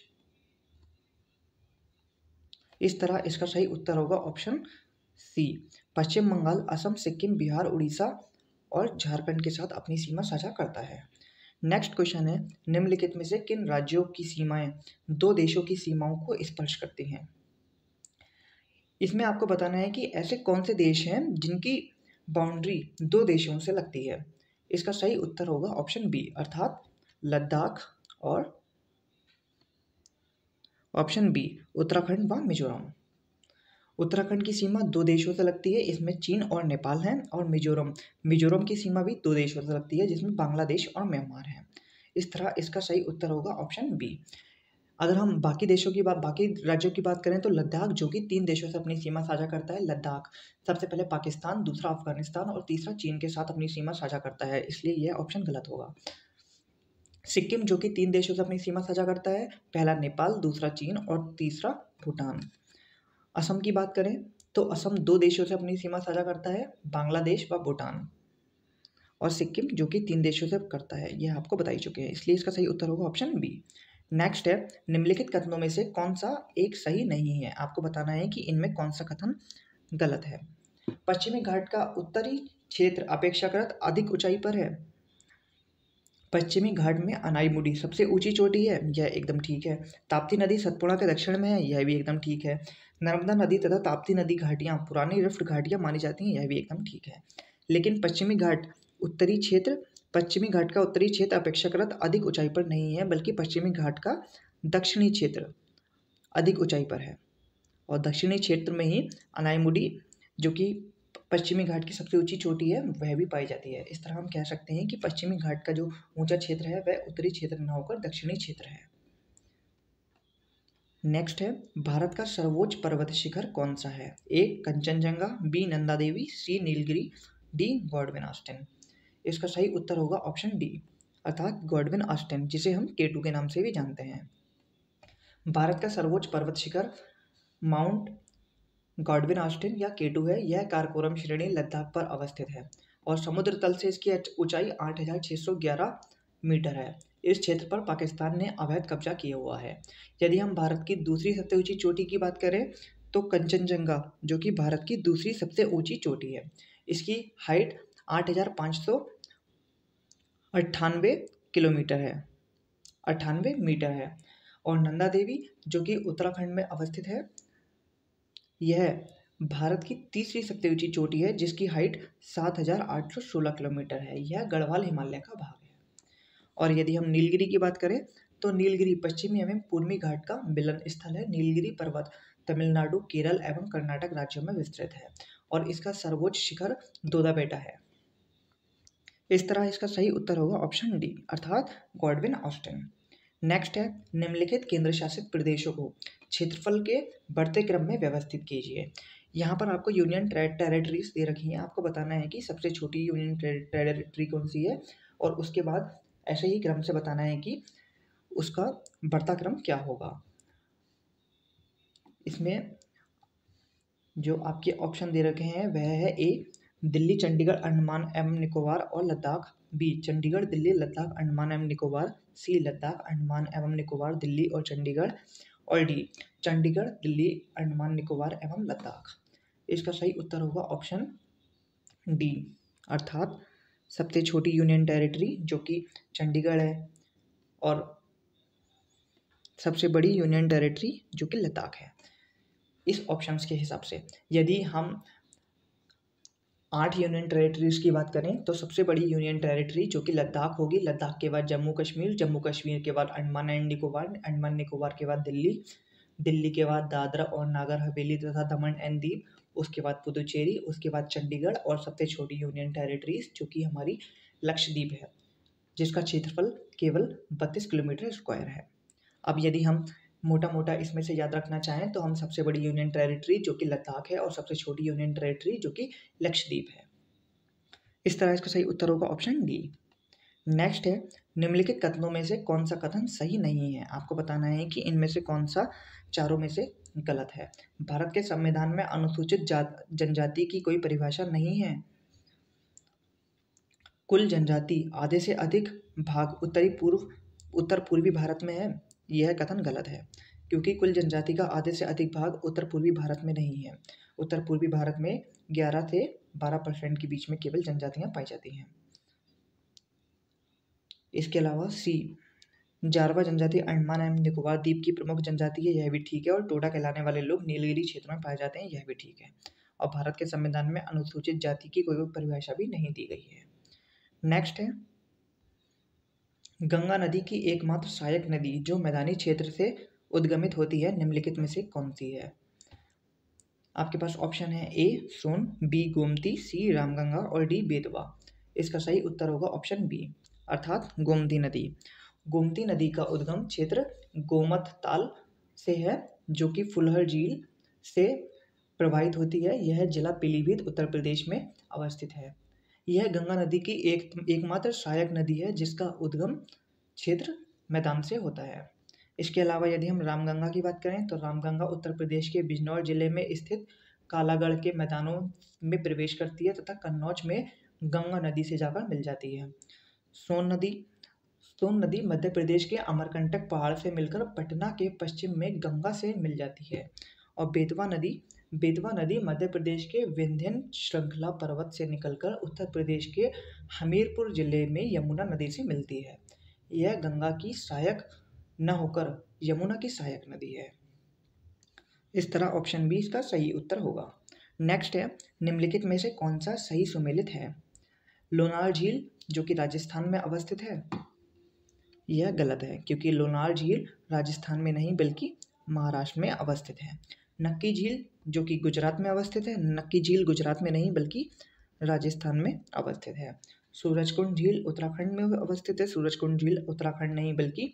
इस तरह इसका सही उत्तर होगा ऑप्शन सी। पश्चिम बंगाल, असम, सिक्किम, बिहार, उड़ीसा और झारखंड के साथ अपनी सीमा साझा करता है। नेक्स्ट क्वेश्चन है, निम्नलिखित में से किन राज्यों की सीमाएँ, दो देशों की सीमाओं को स्पर्श करती हैं? इसमें आपको बताना है कि ऐसे कौन से देश हैं जिनकी बाउंड्री दो देशों से लगती है? इसका सही उत्तर होगा ऑप्शन बी अर्थात लद्दाख और ऑप्शन बी उत्तराखंड व मिजोरम। उत्तराखंड की सीमा दो देशों से लगती है, इसमें चीन और नेपाल है और मिजोरम। मिजोरम की सीमा भी दो देशों से लगती है, जिसमें बांग्लादेश और म्यांमार है। इस तरह इसका सही उत्तर होगा ऑप्शन बी। अगर हम बाकी देशों की बात, बाकी राज्यों की बात करें तो लद्दाख, जो कि तीन देशों से अपनी सीमा साझा करता है, लद्दाख। सबसे पहले पाकिस्तान, दूसरा अफ़गानिस्तान और तीसरा चीन के साथ अपनी सीमा साझा करता है, इसलिए यह ऑप्शन गलत होगा। सिक्किम, जो कि तीन देशों से अपनी सीमा साझा करता है, पहला नेपाल, दूसरा चीन और तीसरा भूटान। असम की बात करें तो असम दो देशों से अपनी सीमा साझा करता है, बांग्लादेश व भूटान। और सिक्किम, जो कि तीन देशों से करता है, यह आपको बता ही चुके हैं। इसलिए इसका सही उत्तर होगा ऑप्शन बी। नेक्स्ट है, निम्नलिखित कथनों में से कौन सा एक सही नहीं है? आपको बताना है कि इनमें कौन सा कथन गलत है। पश्चिमी घाट का उत्तरी क्षेत्र अपेक्षाकृत अधिक ऊंचाई पर है। पश्चिमी घाट में अनाईमुडी सबसे ऊँची चोटी है। यह एकदम ठीक है। ताप्ती नदी सतपुड़ा के दक्षिण में है। यह भी एकदम ठीक है। नर्मदा नदी तथा ताप्ती नदी घाटियाँ, पुरानी रिफ्ट घाटियाँ मानी जाती हैं। यह भी एकदम ठीक है। लेकिन पश्चिमी घाट उत्तरी क्षेत्र, पश्चिमी घाट का उत्तरी क्षेत्र अपेक्षाकृत अधिक ऊंचाई पर नहीं है, बल्कि पश्चिमी घाट का दक्षिणी क्षेत्र अधिक ऊंचाई पर है। और दक्षिणी क्षेत्र में ही अनाईमुडी जो कि पश्चिमी घाट की सबसे ऊँची चोटी है, वह भी पाई जाती है। इस तरह हम कह सकते हैं कि पश्चिमी घाट का जो ऊँचा क्षेत्र है, वह उत्तरी क्षेत्र न होकर दक्षिणी क्षेत्र है। नेक्स्ट है, भारत का सर्वोच्च पर्वत शिखर कौन सा है? A Kanchenjunga B Nanda Devi C Nilgiri D Godwin Austen इसका सही उत्तर होगा ऑप्शन डी अर्थात गॉडविन आस्टिन जिसे हम केटू के नाम से भी जानते हैं। भारत का सर्वोच्च पर्वत शिखर माउंट गॉडविन ऑस्टिन या केटू है यह कारकोरम श्रेणी लद्दाख पर अवस्थित है और समुद्र तल से इसकी ऊंचाई 8,611 मीटर है। इस क्षेत्र पर पाकिस्तान ने अवैध कब्जा किया हुआ है। यदि हम भारत की दूसरी सबसे ऊँची चोटी की बात करें तो कंचनजंगा जो कि भारत की दूसरी सबसे ऊँची चोटी है इसकी हाइट आठ हज़ार पाँच सौ अट्ठानवे किलोमीटर है अट्ठानवे मीटर है। और नंदा देवी जो कि उत्तराखंड में अवस्थित है यह भारत की तीसरी सबसे ऊँची चोटी है, जिसकी हाइट सात हज़ार आठ सौ सोलह किलोमीटर है। यह गढ़वाल हिमालय का भाग है। और यदि हम नीलगिरी की बात करें तो नीलगिरी पश्चिमी एवं पूर्वी घाट का मिलन स्थल है। नीलगिरी पर्वत तमिलनाडु, केरल एवं कर्नाटक राज्यों में विस्तृत है और इसका सर्वोच्च शिखर दोदाबेटा है। इस तरह इसका सही उत्तर होगा ऑप्शन डी, अर्थात गॉडविन ऑस्टिन। नेक्स्ट है, निम्नलिखित केंद्र शासित प्रदेशों को क्षेत्रफल के बढ़ते क्रम में व्यवस्थित कीजिए। यहाँ पर आपको यूनियन टेरेटरीज दे रखी हैं। आपको बताना है कि सबसे छोटी यूनियन टेरेटरी कौन सी है और उसके बाद ऐसे ही क्रम से बताना है कि उसका बढ़ता क्रम क्या होगा। इसमें जो आपके ऑप्शन दे रखे हैं, वह है ए, दिल्ली, चंडीगढ़, अंडमान, एवं निकोबार और लद्दाख। बी, चंडीगढ़, दिल्ली, लद्दाख, अंडमान, एवं निकोबार। सी, लद्दाख, अंडमान एवं निकोबार, दिल्ली और चंडीगढ़ और डी चंडीगढ़, दिल्ली, अंडमान, निकोबार एवं लद्दाख। इसका सही उत्तर होगा ऑप्शन डी, अर्थात सबसे छोटी यूनियन टेरिटरी जो कि चंडीगढ़ है और सबसे बड़ी यूनियन टेरिटरी जो कि लद्दाख है। इस ऑप्शंस के हिसाब से यदि हम आठ यूनियन टेरेटरीज की बात करें तो सबसे बड़ी यूनियन टेरेटरी जो कि लद्दाख होगी, लद्दाख के बाद जम्मू कश्मीर जम्मू कश्मीर के बाद अंडमान एंड निकोबार, अंडमान निकोबार के बाद दिल्ली दिल्ली के बाद दादरा और नागर हवेली तथा दमन एंड दीप उसके बाद पुदुचेरी, उसके बाद चंडीगढ़ और सबसे छोटी यूनियन टेरेटरीज जो कि हमारी लक्षद्वीप है, जिसका क्षेत्रफल केवल बत्तीस किलोमीटर स्क्वायर है। अब यदि हम मोटा मोटा इसमें से याद रखना चाहें तो हम सबसे बड़ी यूनियन टेरिटरी जो कि लद्दाख है और सबसे छोटी यूनियन टेरिटरी जो कि लक्षद्वीप है। इस तरह इसका सही उत्तर होगा ऑप्शन डी। नेक्स्ट है, निम्नलिखित कथनों में से कौन सा कथन सही नहीं है? आपको बताना है कि इनमें से कौन सा चारों में से गलत है। भारत के संविधान में अनुसूचित जनजाति की कोई परिभाषा नहीं है। कुल जनजाति आधे से अधिक भाग उत्तरी पूर्व, उत्तर पूर्वी भारत में है। यह कथन गलत है, क्योंकि कुल जनजाति का आधे से अधिक भाग उत्तर पूर्वी भारत में नहीं है। उत्तर पूर्वी भारत में ग्यारह से बारह परसेंट के बीच में केवल जनजातियाँ पाई जाती हैं। इसके अलावा सी, जारवा जनजाति, अंडमान एवं निकोबार द्वीप की प्रमुख जनजाति है, यह भी ठीक है, और टोडा कहलाने वाले लोग नीलगिरी क्षेत्र में पाए जाते हैं, यह भी ठीक है। और भारत के संविधान में अनुसूचित जाति की कोई परिभाषा भी नहीं दी गई है। नेक्स्ट है गंगा नदी की एकमात्र सहायक नदी जो मैदानी क्षेत्र से उद्गमित होती है, निम्नलिखित में से कौन सी है? आपके पास ऑप्शन है A, Son, B, Gomti, C, Ramganga और डी, बेतवा। इसका सही उत्तर होगा ऑप्शन बी, अर्थात गोमती नदी। गोमती नदी का उद्गम क्षेत्र गोमत ताल से है, जो कि फुलहर झील से प्रवाहित होती है। यह जिला पीलीभीत, उत्तर प्रदेश में अवस्थित है। यह गंगा नदी की एक, एकमात्र सहायक नदी है, जिसका उद्गम क्षेत्र मैदान से होता है। इसके अलावा यदि हम रामगंगा की बात करें तो रामगंगा उत्तर प्रदेश के बिजनौर ज़िले में स्थित कालागढ़ के मैदानों में प्रवेश करती है तथा कन्नौज में गंगा नदी से जाकर मिल जाती है। सोन नदी सोन नदी मध्य प्रदेश के अमरकंटक पहाड़ से मिलकर पटना के पश्चिम में गंगा से मिल जाती है और बेतवा नदी बेतवा नदी मध्य प्रदेश के विंध्यन श्रृंखला पर्वत से निकलकर उत्तर प्रदेश के हमीरपुर ज़िले में यमुना नदी से मिलती है। यह गंगा की सहायक न होकर यमुना की सहायक नदी है। इस तरह ऑप्शन बी इसका सही उत्तर होगा। नेक्स्ट है, निम्नलिखित में से कौन सा सही सुमेलित है? लोनार झील, जो कि राजस्थान में अवस्थित है। यह गलत है, क्योंकि लोनार झील राजस्थान में नहीं, बल्कि महाराष्ट्र में अवस्थित है। नक्की झील, जो कि गुजरात में अवस्थित है, नक्की झील गुजरात में नहीं, बल्कि राजस्थान में अवस्थित है। सूरजकुंड झील उत्तराखंड में अवस्थित है, सूरजकुंड झील उत्तराखंड नहीं, बल्कि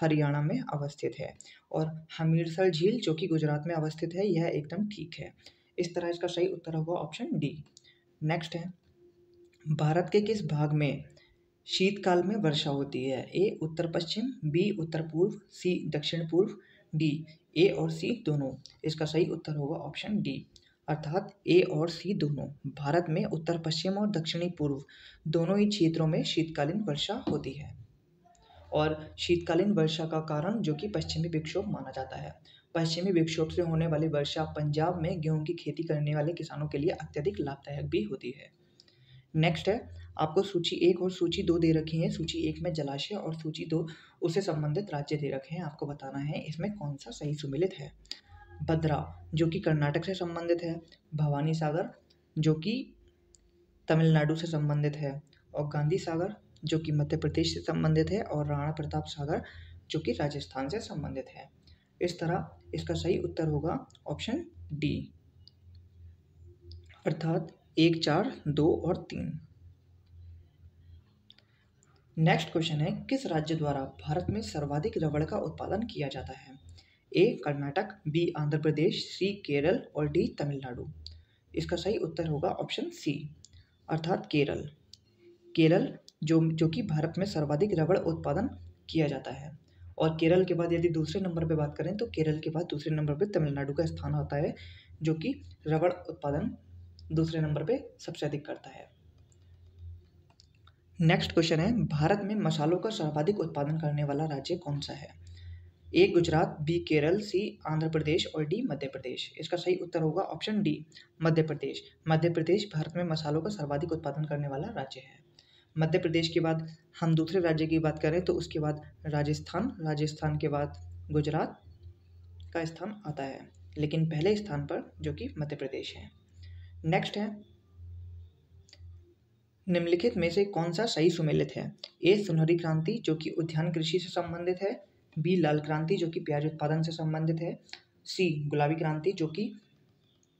हरियाणा में अवस्थित है। और हमीरसर झील, जो कि गुजरात में अवस्थित है, यह एकदम ठीक है। इस तरह इसका सही उत्तर होगा ऑप्शन डी नेक्स्ट है। भारत के किस भाग में शीतकाल में वर्षा होती है? ए उत्तर पश्चिम बी उत्तर पूर्व सी दक्षिण पूर्व डी ए और सी दोनों। इसका सही उत्तर होगा ऑप्शन डी अर्थात ए और सी दोनों, भारत में उत्तर, पश्चिम और दक्षिणी पूर्व, दोनों ही क्षेत्रों में शीतकालीन वर्षा होती है। और शीतकालीन वर्षा का कारण जो कि पश्चिमी विक्षोभ माना जाता है। पश्चिमी विक्षोभ से होने वाली वर्षा पंजाब में गेहूँ की खेती करने वाले किसानों के लिए अत्यधिक लाभदायक भी होती है। नेक्स्ट है आपको सूची एक और सूची दो दे रखी है। सूची एक में जलाशय और सूची दो उससे संबंधित राज्य दे रखे हैं। आपको बताना है इसमें कौन सा सही सुमिलित है। भद्रा, जो कि कर्नाटक से संबंधित है। भवानी सागर, जो कि तमिलनाडु से संबंधित है। और गांधी सागर, जो कि मध्य प्रदेश से संबंधित है। और राणा प्रताप सागर, जो कि राजस्थान से संबंधित है। इस तरह इसका सही उत्तर होगा ऑप्शन डी। अर्थात एक, चार, दो और तीन। नेक्स्ट क्वेश्चन है, किस राज्य द्वारा भारत में सर्वाधिक रबड़ का उत्पादन किया जाता है? A Karnataka B Andhra Pradesh C Kerala और डी तमिलनाडु। इसका सही उत्तर होगा ऑप्शन सी अर्थात केरल। केरल, जो जो कि भारत में सर्वाधिक रबड़ उत्पादन किया जाता है। और केरल के बाद यदि दूसरे नंबर पर बात करें तो केरल के बाद दूसरे नंबर पर तमिलनाडु का स्थान होता है, जो कि रबड़ उत्पादन दूसरे नंबर पर सबसे अधिक करता है। नेक्स्ट क्वेश्चन है, भारत में मसालों का सर्वाधिक उत्पादन करने वाला राज्य कौन सा है? A Gujarat B Kerala C Andhra Pradesh और डी मध्य प्रदेश। इसका सही उत्तर होगा ऑप्शन डी मध्य प्रदेश। मध्य प्रदेश भारत में मसालों का सर्वाधिक उत्पादन करने वाला राज्य है। मध्य प्रदेश के बाद हम दूसरे राज्य की बात करें तो उसके बाद राजस्थान। राजस्थान के बाद गुजरात का स्थान आता है, लेकिन पहले स्थान पर जो कि मध्य प्रदेश है। नेक्स्ट है निम्नलिखित में से कौन सा सही सुमेलित है? ए, सुनहरी क्रांति, जो कि उद्यान कृषि से संबंधित है। बी, लाल क्रांति, जो कि प्याज उत्पादन से संबंधित है। सी, गुलाबी क्रांति, जो कि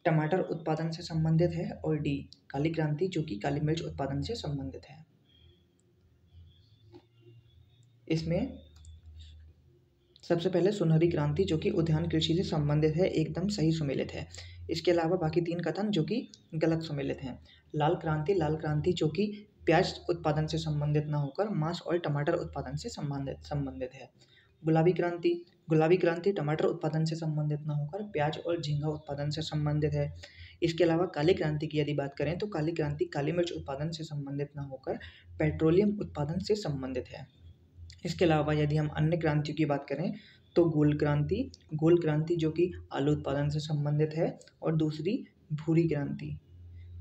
टमाटर उत्पादन से संबंधित है। और डी, काली क्रांति, जो कि काली मिर्च उत्पादन से संबंधित है। इसमें सबसे पहले सुनहरी क्रांति, जो कि उद्यान कृषि से संबंधित है, एकदम सही सुमेलित है। इसके अलावा बाकी तीन कथन, जो कि गलत सुमेलित हैं। लाल क्रांति लाल क्रांति जो कि प्याज उत्पादन से संबंधित न होकर मांस और टमाटर उत्पादन से संबंधित संबंधित है। गुलाबी क्रांति गुलाबी क्रांति टमाटर उत्पादन से संबंधित न होकर प्याज और झींगा उत्पादन से संबंधित है। इसके अलावा काली क्रांति की यदि बात करें तो काली क्रांति काली मिर्च उत्पादन से संबंधित न होकर पेट्रोलियम उत्पादन से संबंधित है। इसके अलावा यदि हम अन्य क्रांतियों की बात करें तो गोल क्रांति गोल क्रांति जो कि आलू उत्पादन से संबंधित है और दूसरी भूरी क्रांति।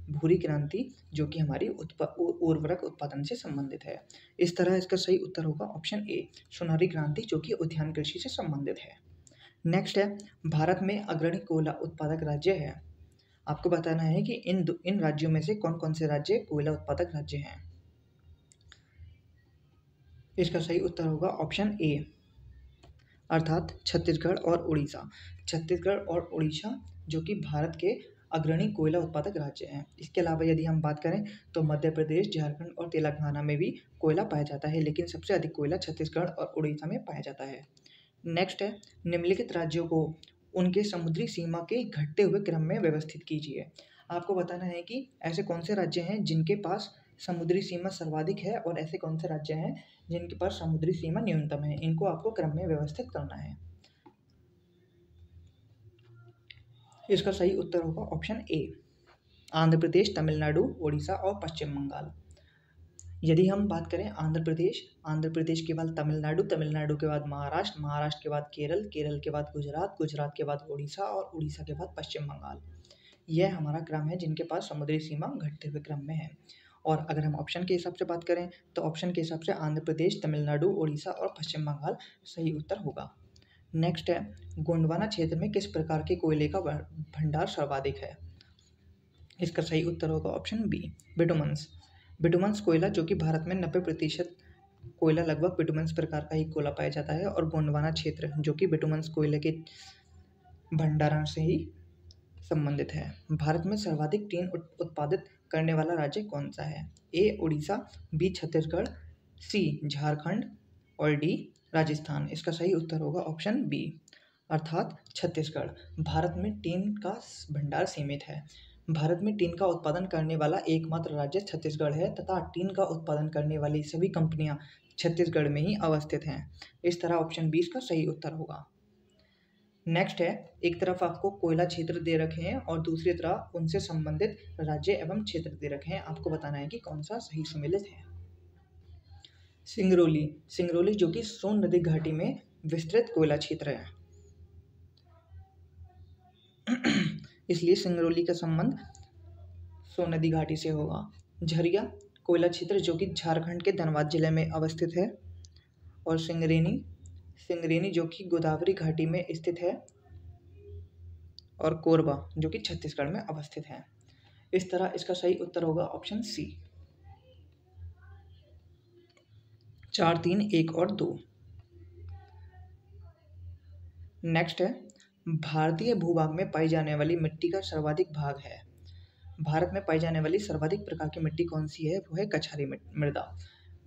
भूरी क्रांति जो कि हमारी उर्वरक उत्पादन से संबंधित है। इस तरह इसका सही उत्तर होगा ऑप्शन ए सुनहरी क्रांति जो कि उद्यान कृषि से संबंधित है। नेक्स्ट है, भारत में अग्रणी कोयला उत्पादक राज्य है। आपको बताना है कि इन इन राज्यों में से कौन कौन से राज्य कोयला उत्पादक राज्य हैं। इसका सही उत्तर होगा ऑप्शन ए अर्थात छत्तीसगढ़ और उड़ीसा। छत्तीसगढ़ और उड़ीसा जो कि भारत के अग्रणी कोयला उत्पादक राज्य हैं। इसके अलावा यदि हम बात करें तो मध्य प्रदेश, झारखंड और तेलंगाना में भी कोयला पाया जाता है, लेकिन सबसे अधिक कोयला छत्तीसगढ़ और उड़ीसा में पाया जाता है। नेक्स्ट है, निम्नलिखित राज्यों को उनके समुद्री सीमा के घटते हुए क्रम में व्यवस्थित कीजिए। आपको बताना है कि ऐसे कौन से राज्य हैं जिनके पास समुद्री सीमा सर्वाधिक है और ऐसे कौन से राज्य हैं जिनके पास समुद्री सीमा न्यूनतम है? इनको आपको क्रम में व्यवस्थित करना है। इसका सही उत्तर होगा ऑप्शन ए आंध्र प्रदेश, तमिलनाडु उड़ीसा और पश्चिम बंगाल। यदि हम बात करें आंध्र प्रदेश आंध्र प्रदेश के बाद तमिलनाडु तमिलनाडु के बाद महाराष्ट्र महाराष्ट्र के बाद केरल केरल के बाद गुजरात गुजरात के बाद उड़ीसा और उड़ीसा के बाद पश्चिम बंगाल। यह हमारा क्रम है जिनके पास समुद्री सीमा घटते हुए क्रम में है। और अगर हम ऑप्शन के हिसाब से बात करें तो ऑप्शन के हिसाब से आंध्र प्रदेश, तमिलनाडु उड़ीसा और पश्चिम बंगाल सही उत्तर होगा। नेक्स्ट है, गोंडवाना क्षेत्र में किस प्रकार के कोयले का भंडार सर्वाधिक है? इसका सही उत्तर होगा ऑप्शन बी बिटुमंस बिटुमंस कोयला, जो कि भारत में नब्बे प्रतिशत कोयला लगभग बिटुमंस प्रकार का ही कोयला पाया जाता है, और गोंडवाना क्षेत्र, जो कि बिटुमंस कोयले के भंडारण से ही संबंधित है। भारत में सर्वाधिक टीन उत्पादित करने वाला राज्य कौन सा है? A Orissa B Chhattisgarh C Jharkhand, और डी राजस्थान। इसका सही उत्तर होगा ऑप्शन बी अर्थात छत्तीसगढ़। भारत में टीन का भंडार सीमित है। भारत में टीन का उत्पादन करने वाला एकमात्र राज्य छत्तीसगढ़ है तथा टीन का उत्पादन करने वाली सभी कंपनियाँ छत्तीसगढ़ में ही अवस्थित हैं। इस तरह ऑप्शन बी इसका सही उत्तर होगा। नेक्स्ट है, एक तरफ़ आपको कोयला क्षेत्र दे रखे हैं और दूसरी तरफ़ उनसे संबंधित राज्य एवं क्षेत्र दे रखे हैं। आपको बताना है कि कौन सा सही सम्मिलित है। सिंगरौली। सिंगरौली जो कि सोन नदी घाटी में विस्तृत कोयला क्षेत्र है। इसलिए सिंगरौली का संबंध सोन नदी घाटी से होगा। झरिया कोयला क्षेत्र जो कि झारखंड के धनबाद ज़िले में अवस्थित है और सिंगरेनी सिंगरेनी जो कि गोदावरी घाटी में स्थित है और कोरबा जो कि छत्तीसगढ़ में अवस्थित है। इस तरह इसका सही उत्तर होगा ऑप्शन सी। चार तीन एक और दो। नेक्स्ट है, भारतीय भूभाग में पाई जाने वाली मिट्टी का सर्वाधिक भाग है। भारत में पाई जाने वाली सर्वाधिक प्रकार की मिट्टी कौन सी है? वो है कछारी मृदा।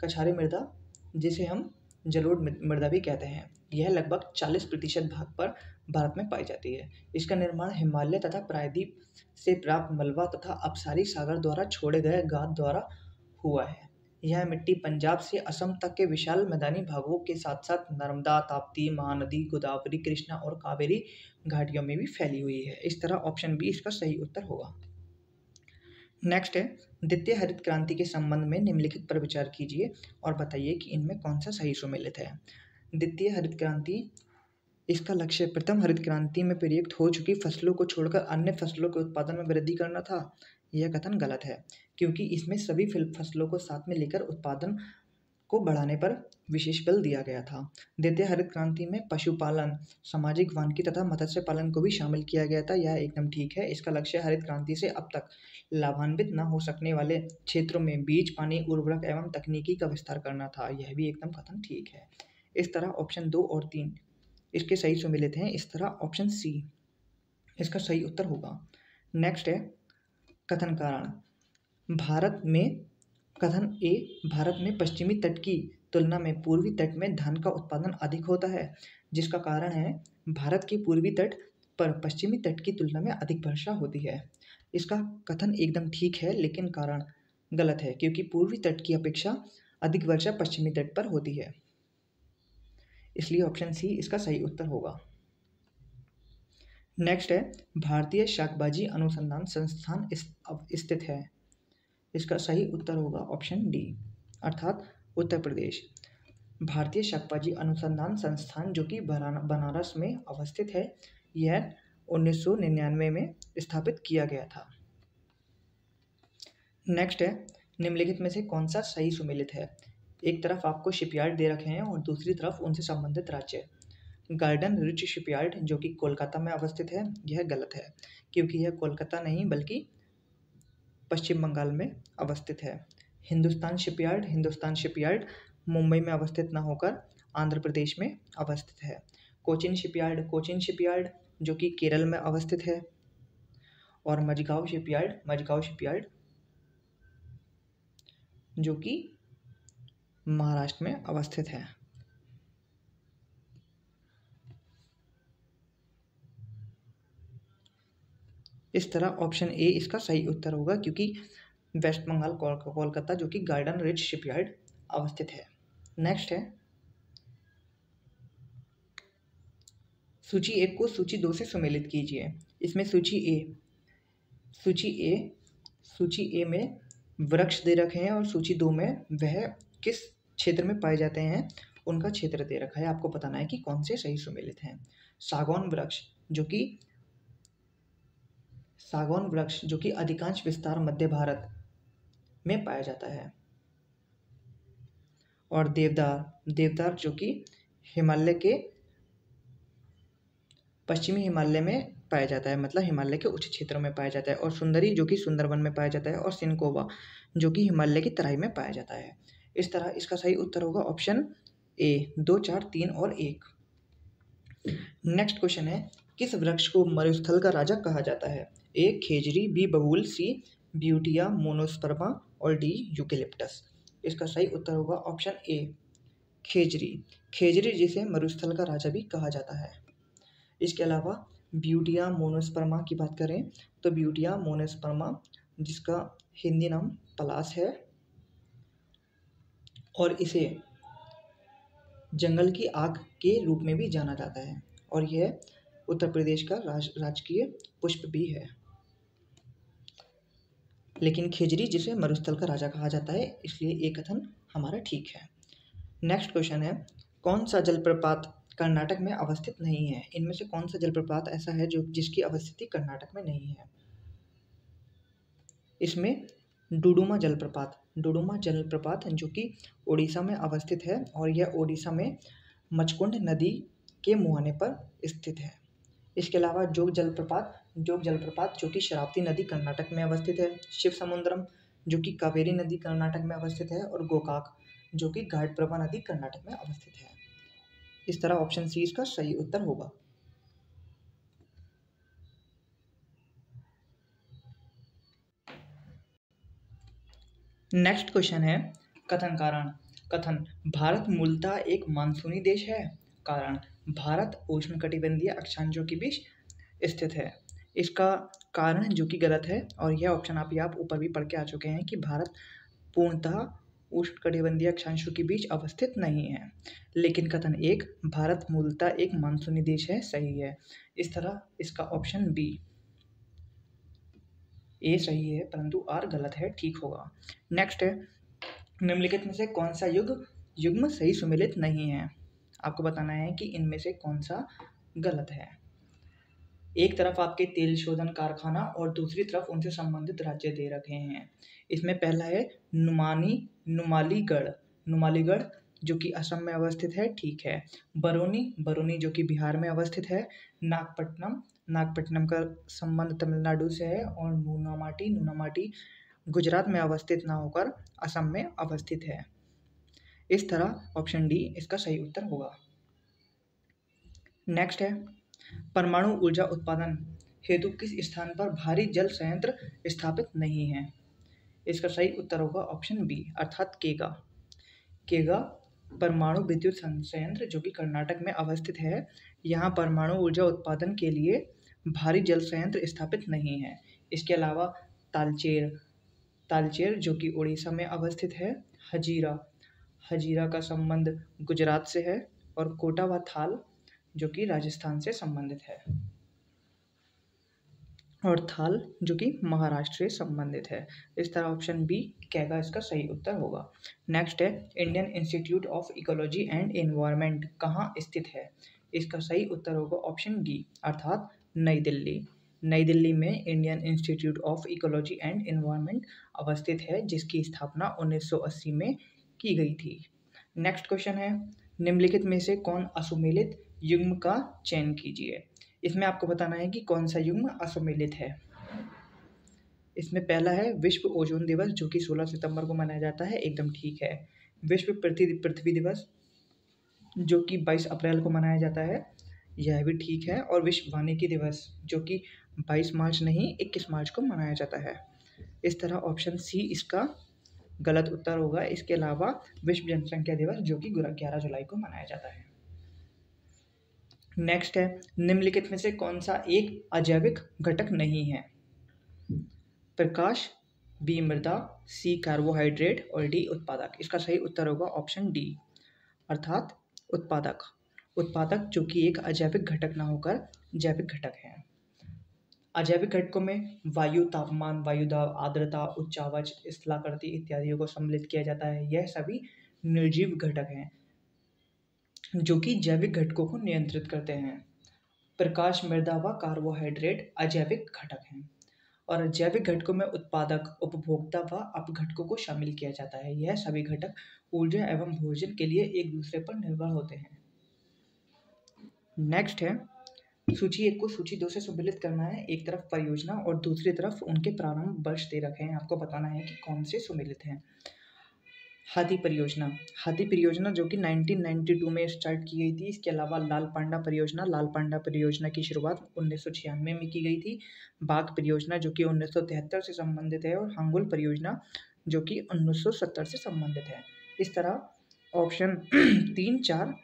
कछारी मृदा, जिसे हम जलोढ़ मृदा भी कहते हैं, यह लगभग 40 प्रतिशत भाग पर भारत में पाई जाती है। इसका निर्माण हिमालय तथा प्रायद्वीप से प्राप्त मलबा तथा अपसारी सागर द्वारा छोड़े गए गाद द्वारा हुआ है। यह मिट्टी पंजाब से असम तक के विशाल मैदानी भागों के साथ साथ नर्मदा, ताप्ती, महानदी, गोदावरी, कृष्णा और कावेरी घाटियों में भी फैली हुई है। इस तरह ऑप्शन बी इसका सही उत्तर होगा। नेक्स्ट है, द्वितीय हरित क्रांति के संबंध में निम्नलिखित पर विचार कीजिए और बताइए कि इनमें कौन सा सही सुमिलित है। द्वितीय हरित क्रांति, इसका लक्ष्य प्रथम हरित क्रांति में प्रयुक्त हो चुकी फ़सलों को छोड़कर अन्य फ़सलों के उत्पादन में वृद्धि करना था। यह कथन गलत है। क्योंकि इसमें सभी फ़सलों को साथ में लेकर उत्पादन को बढ़ाने पर विशेष बल दिया गया था। द्वितीय हरित क्रांति में पशुपालन, सामाजिक वानिकी तथा मत्स्य पालन को भी शामिल किया गया था। यह एकदम ठीक है। इसका लक्ष्य हरित क्रांति से अब तक लाभान्वित न हो सकने वाले क्षेत्रों में बीज, पानी, उर्वरक एवं तकनीकी का विस्तार करना था। यह भी एकदम कथन ठीक है। इस तरह ऑप्शन दो और तीन इसके सही सुमिलित हैं इस तरह ऑप्शन सी इसका सही उत्तर होगा। नेक्स्ट है कथन कारण भारत में कथन ए, भारत में पश्चिमी तट की तुलना में पूर्वी तट में धान का उत्पादन अधिक होता है, जिसका कारण है भारत के पूर्वी तट पर पश्चिमी तट की तुलना में अधिक वर्षा होती है। इसका कथन एकदम ठीक है, लेकिन कारण गलत है, क्योंकि पूर्वी तट की अपेक्षा अधिक वर्षा पश्चिमी तट पर होती है। इसलिए ऑप्शन सी इसका सही उत्तर होगा। नेक्स्ट है, भारतीय शाकबाजी अनुसंधान संस्थान स्थित है। इसका सही उत्तर होगा ऑप्शन डी, अर्थात उत्तर प्रदेश। भारतीय शाकबाजी अनुसंधान संस्थान जो कि बनारस में अवस्थित है, यह 1999 में स्थापित किया गया था। नेक्स्ट है, निम्नलिखित में से कौन सा सही सुमिलित है? एक तरफ़ आपको शिपयार्ड दे रखे हैं और दूसरी तरफ़ उनसे संबंधित राज्य। गार्डन रिच शिपयार्ड जो कि कोलकाता में अवस्थित है, यह गलत है, क्योंकि यह कोलकाता नहीं, बल्कि पश्चिम बंगाल में अवस्थित है। हिंदुस्तान शिपयार्ड हिंदुस्तान शिपयार्ड मुंबई में अवस्थित न होकर आंध्र प्रदेश में अवस्थित है। कोचिन शिपयार्ड कोचिन शिपयार्ड जो कि केरल में अवस्थित है और मजगांव शिपयार्ड मजगांव शिपयार्ड जो कि महाराष्ट्र में अवस्थित है। इस तरह ऑप्शन ए इसका सही उत्तर होगा क्योंकि वेस्ट बंगाल कोलकाता जो कि गार्डन रिच शिपयार्ड अवस्थित है। नेक्स्ट है। सूची एक को सूची दो से सम्मिलित कीजिए। इसमें सूची ए सूची ए सूची ए में वृक्ष दे रखे हैं और सूची दो में वह किस क्षेत्र में पाए जाते हैं, उनका क्षेत्र दे रखा है। आपको बताना है कि कौन से सही सुमेलित हैं। सागौन वृक्ष, जो कि सागौन वृक्ष, जो कि अधिकांश विस्तार मध्य भारत में पाया जाता है। और देवदार देवदार, जो कि हिमालय के पश्चिमी हिमालय में पाया जाता है मतलब हिमालय के उच्च क्षेत्रों में पाया जाता है, और सुंदरी, जो कि सुंदरवन में पाया जाता है, और सिनकोवा, जो कि हिमालय की तराई में पाया जाता है। इस तरह इसका सही उत्तर होगा ऑप्शन ए, दो, चार, तीन और एक। नेक्स्ट क्वेश्चन है, किस वृक्ष को मरुस्थल का राजा कहा जाता है? ए खेजरी बी बबूल सी ब्यूटिया मोनोस्पर्मा और डी यूकेलिप्टस। इसका सही उत्तर होगा ऑप्शन ए खेजरी खेजरी जिसे मरुस्थल का राजा भी कहा जाता है। इसके अलावा ब्यूटिया मोनोस्पर्मा की बात करें तो ब्यूटिया मोनोस्पर्मा, जिसका हिंदी नाम पलास है, और इसे जंगल की आग के रूप में भी जाना जाता है, और यह उत्तर प्रदेश का राज, राजकीय पुष्प भी है। लेकिन खेजरी जिसे मरुस्थल का राजा कहा जाता है, इसलिए ये कथन हमारा ठीक है। नेक्स्ट क्वेश्चन है, कौन सा जलप्रपात कर्नाटक में अवस्थित नहीं है? इनमें से कौन सा जलप्रपात ऐसा है जो जिसकी अवस्थिति कर्नाटक में नहीं है? इसमें डुडुमा जलप्रपात डुडुमा जलप्रपात जो कि उड़ीसा में अवस्थित है और यह उड़ीसा में मचकुंड नदी के मुहाने पर स्थित है। इसके अलावा जोग जलप्रपात जोग जलप्रपात जो कि शरावती नदी कर्नाटक में अवस्थित है। शिव समुद्रम जो कि कावेरी नदी कर्नाटक में अवस्थित है, और गोकाक, जो कि घाटप्रभा नदी कर्नाटक में अवस्थित है। इस तरह ऑप्शन सी इसका सही उत्तर होगा। नेक्स्ट क्वेश्चन है, कथन कारण। कथन, भारत मूलतः एक मानसूनी देश है। कारण, भारत उष्ण कटिबंधीय अक्षांशों के बीच स्थित है। इसका कारण जो कि गलत है, और यह ऑप्शन आप यहाँ ऊपर भी पढ़ के आ चुके हैं कि भारत पूर्णतः उष्ण कटिबंधीय अक्षांशों के बीच अवस्थित नहीं है। लेकिन कथन एक, भारत मूलतः एक मानसूनी देश है, सही है। इस तरह इसका ऑप्शन बी ए सही है, परंतु आर गलत है, ठीक होगा। नेक्स्ट है, निम्नलिखित में से कौन सा युग, युग्म सही सुमिलित नहीं है? आपको बताना है कि इनमें से कौन सा गलत है। एक तरफ़ आपके तेल शोधन कारखाना और दूसरी तरफ़ उनसे संबंधित राज्य दे रखे हैं। इसमें पहला है नुमानी, नुमालीगढ़। नुमालीगढ़, जो कि असम में अवस्थित है, ठीक है। बरौनी बरौनी जो कि बिहार में अवस्थित है। नागपट्टनम नागपट्टनम का संबंध तमिलनाडु से है और नूनामाटी नूनामाटी गुजरात में अवस्थित ना होकर असम में अवस्थित है। इस तरह ऑप्शन डी इसका सही उत्तर होगा। नेक्स्ट है परमाणु ऊर्जा उत्पादन हेतु किस स्थान पर भारी जल संयंत्र स्थापित नहीं है? इसका सही उत्तर होगा ऑप्शन बी अर्थात केगा। केगा, परमाणु विद्युत संयंत्र जो कि कर्नाटक में अवस्थित है, यहाँ परमाणु ऊर्जा उत्पादन के लिए भारी जल संयंत्र स्थापित नहीं है। इसके अलावा तालचेर तालचेर जो कि उड़ीसा में अवस्थित है, हजीरा। हजीरा का संबंध गुजरात से है और कोटा व थाल जो कि राजस्थान से संबंधित है। और थाल, जो कि महाराष्ट्र से संबंधित है। इस तरह ऑप्शन बी कैगा इसका सही उत्तर होगा। नेक्स्ट है Indian institute of ecology and environment कहाँ स्थित है? इसका सही उत्तर होगा ऑप्शन डी अर्थात नई दिल्ली। नई दिल्ली में Indian institute of ecology and environment अवस्थित है, जिसकी स्थापना 1980 में की गई थी। नेक्स्ट क्वेश्चन है, निम्नलिखित में से कौन असुमेलित युग्म का चयन कीजिए। इसमें आपको बताना है कि कौन सा युग्म असम्मिलित है। इसमें पहला है, विश्व ओजोन दिवस, जो कि 16 सितंबर को मनाया जाता है। एकदम ठीक है। विश्व पृथ्वी दिवस, जो कि 22 अप्रैल को मनाया जाता है। यह भी ठीक है। और विश्व वानिकी दिवस, जो कि 22 मार्च नहीं 21 मार्च को मनाया जाता है। इस तरह ऑप्शन सी इसका गलत उत्तर होगा। इसके अलावा विश्व जनसंख्या दिवस, जो कि ग्यारह जुलाई को मनाया जाता है। नेक्स्ट है, निम्नलिखित में से कौन सा एक अजैविक घटक नहीं है? प्रकाश बी मृदा सी कार्बोहाइड्रेट और डी उत्पादक। इसका सही उत्तर होगा ऑप्शन डी अर्थात उत्पादक। उत्पादक जो कि एक अजैविक घटक ना होकर जैविक घटक है। अजैविक घटकों में वायु, तापमान, वायुदाब, आर्द्रता, उच्चावच, स्थलाकृति इत्यादियों को सम्मिलित किया जाता है। यह सभी निर्जीव घटक हैं। जो कि जैविक घटकों को नियंत्रित करते हैं। प्रकाश मृदा व कार्बोहाइड्रेट अजैविक घटक हैं और जैविक घटकों में उत्पादक, उपभोक्ता व अपघटकों को शामिल किया जाता है। यह सभी घटक ऊर्जा एवं भोजन के लिए एक दूसरे पर निर्भर होते हैं। नेक्स्ट है, सूची एक को सूची दो से सम्मिलित करना है। एक तरफ़ परियोजना और दूसरी तरफ़ उनके प्रारंभ वर्ष दे रखे हैं। आपको बताना है कि कौन से सुमिलित हैं। हाथी परियोजना। हाथी परियोजना जो कि 1992 में स्टार्ट की गई थी। इसके अलावा लाल पांडा परियोजना, लाल पांडा परियोजना की शुरुआत उन्नीस सौ छियानवे में की गई थी। बाघ परियोजना जो कि उन्नीस सौ तिहत्तर से संबंधित है और हांगुल परियोजना जो कि 1970 से संबंधित है। इस तरह ऑप्शन तीन, चार,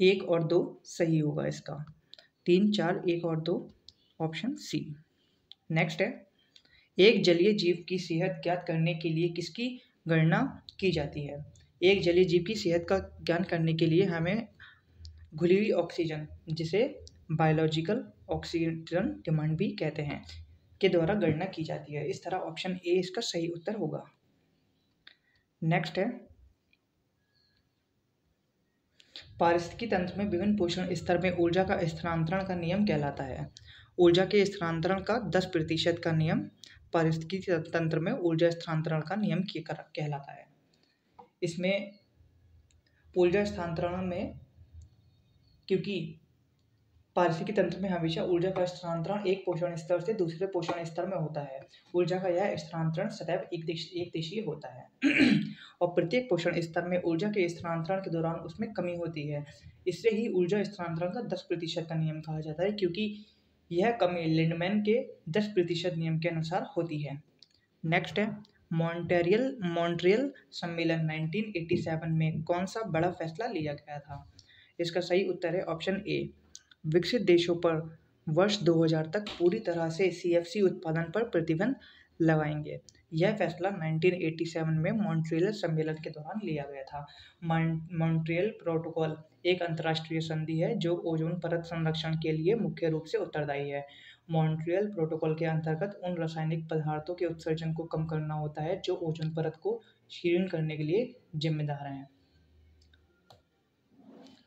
एक और दो सही होगा इसका। तीन, चार, एक और दो ऑप्शन सी। नेक्स्ट है, एक जलीय जीव की सेहत ज्ञात करने के लिए किसकी गणना की जाती है। एक जलीय जीव की सेहत का ज्ञान करने के लिए हमें घुली हुई ऑक्सीजन जिसे बायोलॉजिकल ऑक्सीजन डिमांड भी कहते हैं, के द्वारा गणना की जाती है। इस तरह ऑप्शन ए इसका सही उत्तर होगा। नेक्स्ट है। पारिस्थितिकी तंत्र में विभिन्न पोषण स्तर में ऊर्जा का स्थानांतरण का नियम कहलाता है। ऊर्जा के स्थानांतरण का दस प्रतिशत का नियम, पारिस्थितिकी तंत्र में ऊर्जा स्थानांतरण का नियम कहलाता है। इसमें ऊर्जा स्थानांतरण में, क्योंकि पारिस्थितिकी तंत्र में हमेशा ऊर्जा का स्थानांतरण एक पोषण स्तर से दूसरे पोषण स्तर में होता है। ऊर्जा का यह स्थानांतरण सदैव एक दिश, एक दिशीय होता है। और प्रत्येक पोषण स्तर में ऊर्जा के स्थानांतरण के दौरान उसमें कमी होती है। इससे ही ऊर्जा स्थानांतरण का दस प्रतिशत का नियम कहा जाता है, क्योंकि यह कमी लिंडमैन के दस प्रतिशत नियम के अनुसार होती है। नेक्स्ट है, मॉन्टेरियल, मॉन्ट्रियल सम्मेलन 1987 में कौन सा बड़ा फैसला लिया गया था? इसका सही उत्तर है ऑप्शन ए, विकसित देशों पर वर्ष 2000 तक पूरी तरह से सीएफसी उत्पादन पर प्रतिबंध लगाएँगे। यह फैसला 1987 में मॉन्ट्रियल सम्मेलन के दौरान लिया गया था। मॉन्ट्रियल प्रोटोकॉल एक अंतर्राष्ट्रीय संधि है, जो ओजोन परत संरक्षण के लिए मुख्य रूप से उत्तरदायी है। मॉन्ट्रियल प्रोटोकॉल के अंतर्गत उन रासायनिक पदार्थों के उत्सर्जन को कम करना होता है, जो ओजोन परत को क्षीण करने के लिए जिम्मेदार हैं।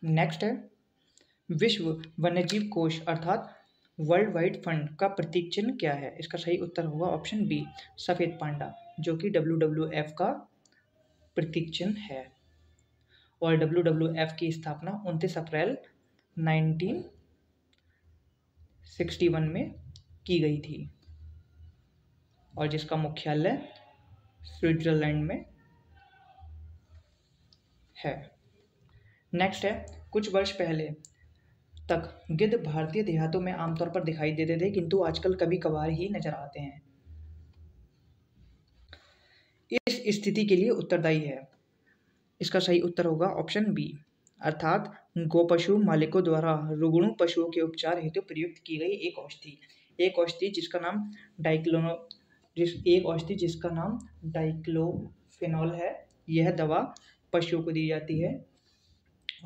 नेक्स्ट है, विश्व वन्यजीव कोष, अर्थात वर्ल्ड वाइड फंड का प्रतीक चिन्ह क्या है? इसका सही उत्तर होगा ऑप्शन बी, सफ़ेद पांडा, जो कि डब्ल्यू का प्रतीक चिन्ह है। और डब्ल्यू की स्थापना उनतीस अप्रैल नाइनटीन सिक्सटी वन में की गई थी और जिसका मुख्यालय स्विट्ज़रलैंड में है। नेक्स्ट है, कुछ वर्ष पहले तक गिद्ध भारतीय देहातों में आमतौर पर दिखाई देते थे, किंतु आजकल कभी कभार ही नज़र आते हैं। इस स्थिति के लिए उत्तरदायी है। इसका सही उत्तर होगा ऑप्शन बी अर्थात, गोपशु मालिकों द्वारा रुग्णु पशुओं के उपचार हेतु तो प्रयुक्त की गई एक औषधि। एक औषधि जिसका नाम डाइक्लोनो, जिस, एक औषधि जिसका नाम डाइक्लोफिनॉल है, यह दवा पशुओं को दी जाती है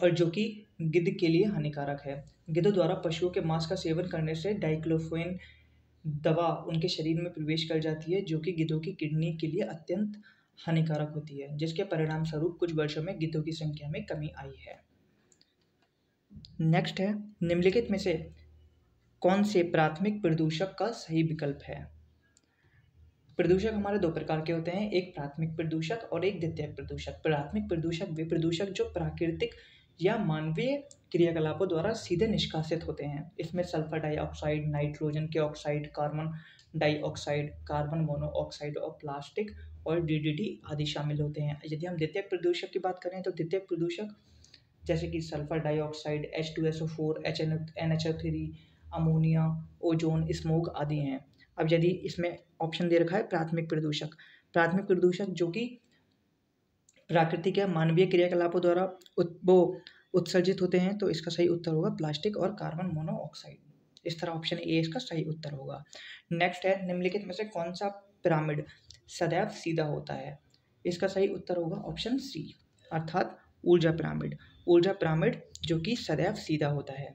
और जो कि गिद्ध के लिए हानिकारक है। गिद्ध द्वारा पशुओं के मांस का सेवन करने से डाइक्लोफेन दवा उनके शरीर में प्रवेश कर जाती है, जो कि गिद्धों की किडनी के लिए अत्यंत हानिकारक होती है, जिसके परिणाम स्वरूप कुछ वर्षों में गिद्धों की संख्या में कमी आई है। नेक्स्ट है, निम्नलिखित में से कौन से प्राथमिक प्रदूषक का सही विकल्प है? प्रदूषक हमारे दो प्रकार के होते हैं, एक प्राथमिक प्रदूषक और एक द्वितीयक प्रदूषक। प्राथमिक प्रदूषक वे प्रदूषक जो प्राकृतिक या मानवीय क्रियाकलापों द्वारा सीधे निष्कासित होते हैं। इसमें सल्फ़र डाइऑक्साइड, नाइट्रोजन के oxide, carbon dioxide, carbon monoxide और प्लास्टिक और डीडीटी आदि शामिल होते हैं। यदि हम द्वितीयक प्रदूषक की बात करें तो द्वितीयक प्रदूषक जैसे कि sulphur dioxide H two S O four H N N H O three ammonia ozone smoke आदि हैं। अब यदि इसमें ऑप्शन दे रखा है प्राथमिक प्रदूषक। प्राथमिक प्रदूषक जो कि प्राकृतिक या मानवीय क्रियाकलापों द्वारा उत, वो उत्सर्जित होते हैं तो इसका सही उत्तर होगा प्लास्टिक और कार्बन मोनोऑक्साइड। इस तरह ऑप्शन ए इसका सही उत्तर होगा। नेक्स्ट है निम्नलिखित में से कौन सा पिरामिड सदैव सीधा होता है। इसका सही उत्तर होगा ऑप्शन सी अर्थात ऊर्जा पिरामिड ऊर्जा पिरामिड जो कि सदैव सीधा होता है।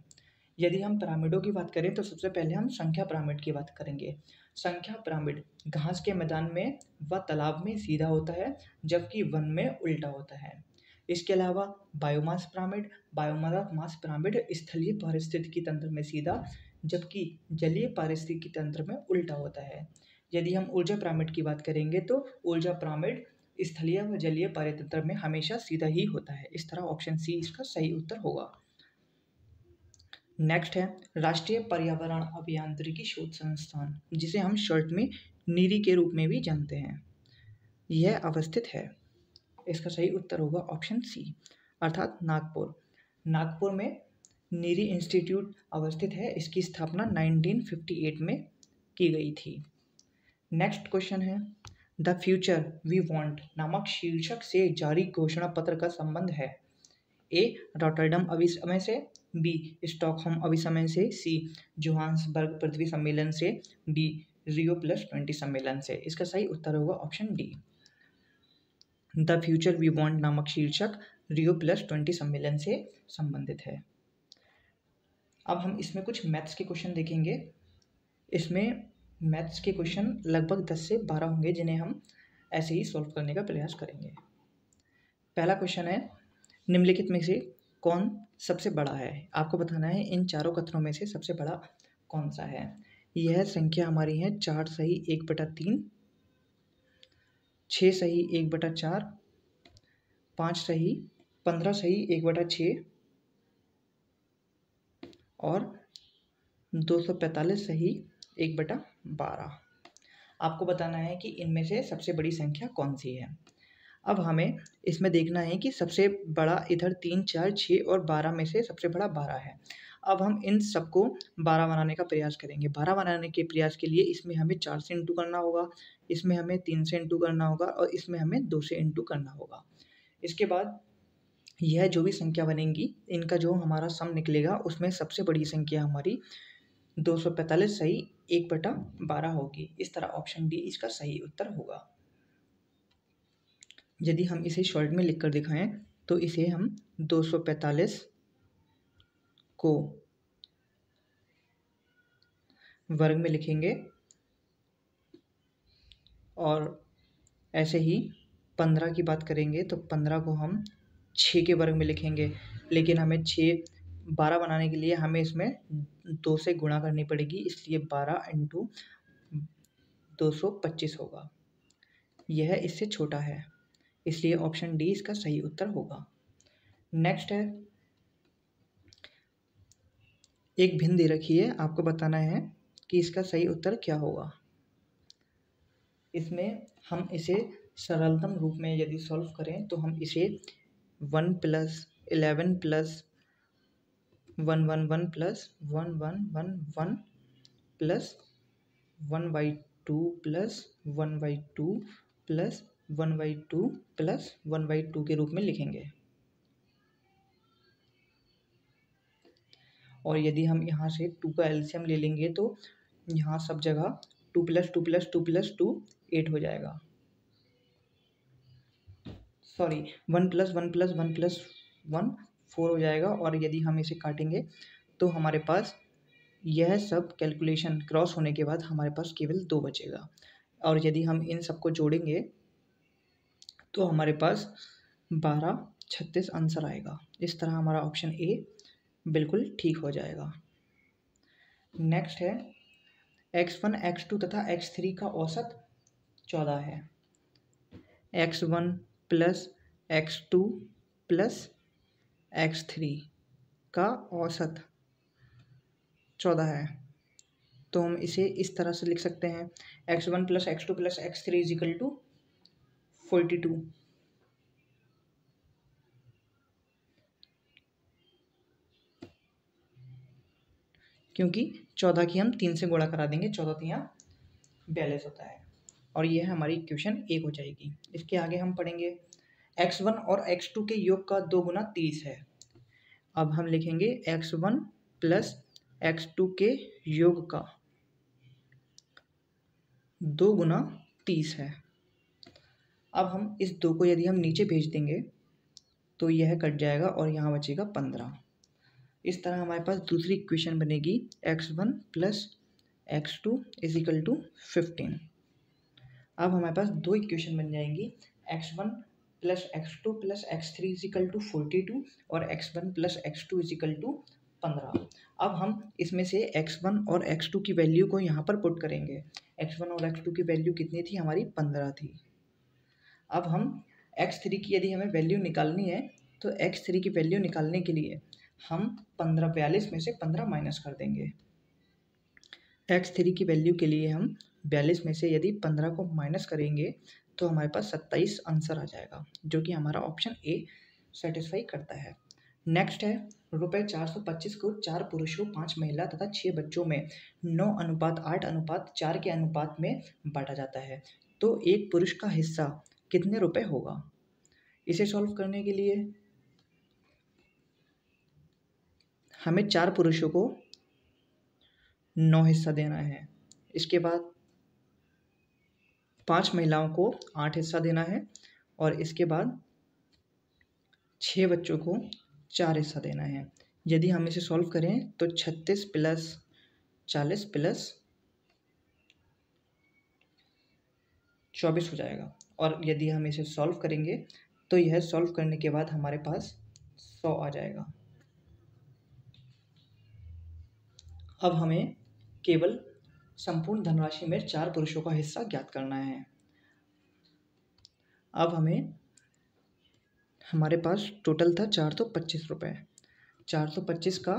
यदि हम पिरामिडों की बात करें तो सबसे पहले हम संख्या पिरामिड की बात करेंगे। संख्या पिरामिड घास के मैदान में व तालाब में सीधा होता है, जबकि वन में उल्टा होता है। इसके अलावा बायोमास पिरामिड बायोमास पिरामिड स्थलीय पारिस्थितिकी तंत्र में सीधा, जबकि जलीय पारिस्थितिकी तंत्र में उल्टा होता है। यदि हम ऊर्जा पिरामिड की बात करेंगे तो ऊर्जा पिरामिड स्थलीय व जलीय पारितंत्र में हमेशा सीधा ही होता है। इस तरह ऑप्शन सी इसका सही उत्तर होगा। नेक्स्ट है, राष्ट्रीय पर्यावरण अभियांत्रिकी शोध संस्थान, जिसे हम शॉर्ट में नीरी के रूप में भी जानते हैं। यह अवस्थित है। इसका सही उत्तर होगा ऑप्शन सी अर्थात नागपुर। नागपुर में नीरी इंस्टीट्यूट अवस्थित है। इसकी स्थापना 1958 में की गई थी। नेक्स्ट क्वेश्चन है। द फ्यूचर वी वांट नामक शीर्षक से जारी घोषणा पत्र का संबंध है। ए, रॉटरडम अभिसमय से। बी, स्टॉकहोम अभिसमय से। सी, जोहान्सबर्ग पृथ्वी सम्मेलन से। डी, रियो प्लस ट्वेंटी सम्मेलन से। इसका सही उत्तर होगा option D. The future we want नामक शीर्षक रियो प्लस ट्वेंटी सम्मेलन से संबंधित है। अब हम इसमें कुछ मैथ्स के क्वेश्चन देखेंगे। इसमें मैथ्स के क्वेश्चन लगभग दस से बारह होंगे, जिन्हें हम ऐसे ही सॉल्व करने का प्रयास करेंगे। पहला क्वेश्चन है, निम्नलिखित में से कौन सबसे बड़ा है? आपको बताना है, इन चारों कथनों में से सबसे बड़ा कौन सा है? यह संख्या हमारी है चार सही एक बटा तीन छः सही एक बटा चार, पाँच सही पंद्रह सही एक बटा छः और दो सौ पैंतालीस सही एक बटा बारह। आपको बताना है कि इनमें से सबसे बड़ी संख्या कौन सी है? अब हमें इसमें देखना है कि सबसे बड़ा इधर तीन, चार छः और बारह में से सबसे बड़ा बारह है। अब हम इन सबको बारह बनाने का प्रयास करेंगे। बारह बनाने के प्रयास के लिए इसमें हमें चार से इंटू करना होगा, इसमें हमें तीन से इंटू करना होगा और इसमें हमें दो से इंटू करना होगा। इसके बाद यह जो भी संख्या बनेंगी, इनका जो हमारा सम निकलेगा, उसमें सबसे बड़ी संख्या हमारी दो सौ पैंतालीस सही एक बटा बारह होगी। इस तरह ऑप्शन डी इसका सही उत्तर होगा। यदि हम इसे शॉर्ट में लिख कर दिखाएँ तो इसे हम दो सौ पैंतालीस को वर्ग में लिखेंगे और ऐसे ही पंद्रह की बात करेंगे तो पंद्रह को हम छः के वर्ग में लिखेंगे। लेकिन हमें छः बारह बनाने के लिए हमें इसमें दो से गुणा करनी पड़ेगी, इसलिए बारह इंटू दो सौ पच्चीस होगा। यह इससे छोटा है, इसलिए ऑप्शन डी इसका सही उत्तर होगा। नेक्स्ट है, एक भिन्न दे रखी है, आपको बताना है कि इसका सही उत्तर क्या होगा। इसमें हम इसे सरलतम रूप में यदि सॉल्व करें तो हम इसे one plus eleven plus one one one plus one one one one plus one by two plus one by two plus one by two plus one by two के रूप में लिखेंगे। और यदि हम यहाँ से टू का एल्शियम ले लेंगे तो यहाँ सब जगह two plus two plus two plus two eight हो जाएगा। Sorry one plus one plus one plus one four हो जाएगा और यदि हम इसे काटेंगे तो हमारे पास यह सब कैलकुलेशन क्रॉस होने के बाद हमारे पास केवल दो बचेगा। और यदि हम इन सबको जोड़ेंगे तो हमारे पास बारह छत्तीस आंसर आएगा। इस तरह हमारा ऑप्शन ए बिल्कुल ठीक हो जाएगा। नेक्स्ट है एक्स वन एक्स टू तथा एक्स थ्री का औसत चौदह है। X one plus X two plus X three का औसत चौदह है। तो हम इसे इस तरह से लिख सकते हैं। X one plus X two plus X three equal to forty two क्योंकि चौदह की हम तीन से गुणा करा देंगे, चौदह तिया बयालीस होता है। और यह हमारी इक्वेशन एक हो जाएगी। इसके आगे हम पढ़ेंगे। एक्स वन और एक्स टू के योग का दो गुना तीस है। अब हम लिखेंगे X one plus X two के योग का दो गुना तीस है। अब हम इस दो को यदि हम नीचे भेज देंगे तो यह कट जाएगा और यहाँ बचेगा पंद्रह। इस तरह हमारे पास दूसरी इक्वेशन बनेगी X one plus X two equal to fifteen अब हमारे पास दो इक्वेशन बन जाएँगी X one plus X two plus X three equal to forty two और X one plus X two equal to पंद्रह। अब हम इसमें से एक्स वन और एक्स टू की वैल्यू को यहाँ पर पुट करेंगे। एक्स वन और एक्स टू की वैल्यू कितनी थी? हमारी पंद्रह थी। अब हम एक्स थ्री की यदि हमें वैल्यू निकालनी है तो एक्स थ्री की वैल्यू निकालने के लिए हम पंद्रह बयालीस में से पंद्रह माइनस कर देंगे। एक्स थ्री की वैल्यू के लिए हम बयालीस में से यदि पंद्रह को माइनस करेंगे तो हमारे पास सत्ताईस आंसर आ जाएगा, जो कि हमारा ऑप्शन ए सेटिस्फाई करता है। नेक्स्ट है रुपये चार सौ पच्चीस को चार पुरुषों, पाँच महिला तथा छः बच्चों में नौ अनुपात, आठ अनुपात, चार के अनुपात में बांटा जाता है। तो एक पुरुष का हिस्सा कितने रुपए होगा? इसे सॉल्व करने के लिए हमें चार पुरुषों को नौ हिस्सा देना है। इसके बाद पाँच महिलाओं को आठ हिस्सा देना है और इसके बाद छः बच्चों को चार हिस्सा देना है। यदि हम इसे सॉल्व करें तो छत्तीस प्लस चालीस प्लस चौबीस हो जाएगा। और यदि हम इसे सॉल्व करेंगे तो यह सॉल्व करने के बाद हमारे पास सौ आ जाएगा। अब हमें केवल संपूर्ण धनराशि में चार पुरुषों का हिस्सा ज्ञात करना है। अब हमें, हमारे पास टोटल था चार सौ पच्चीस रुपये चार सौ पच्चीस का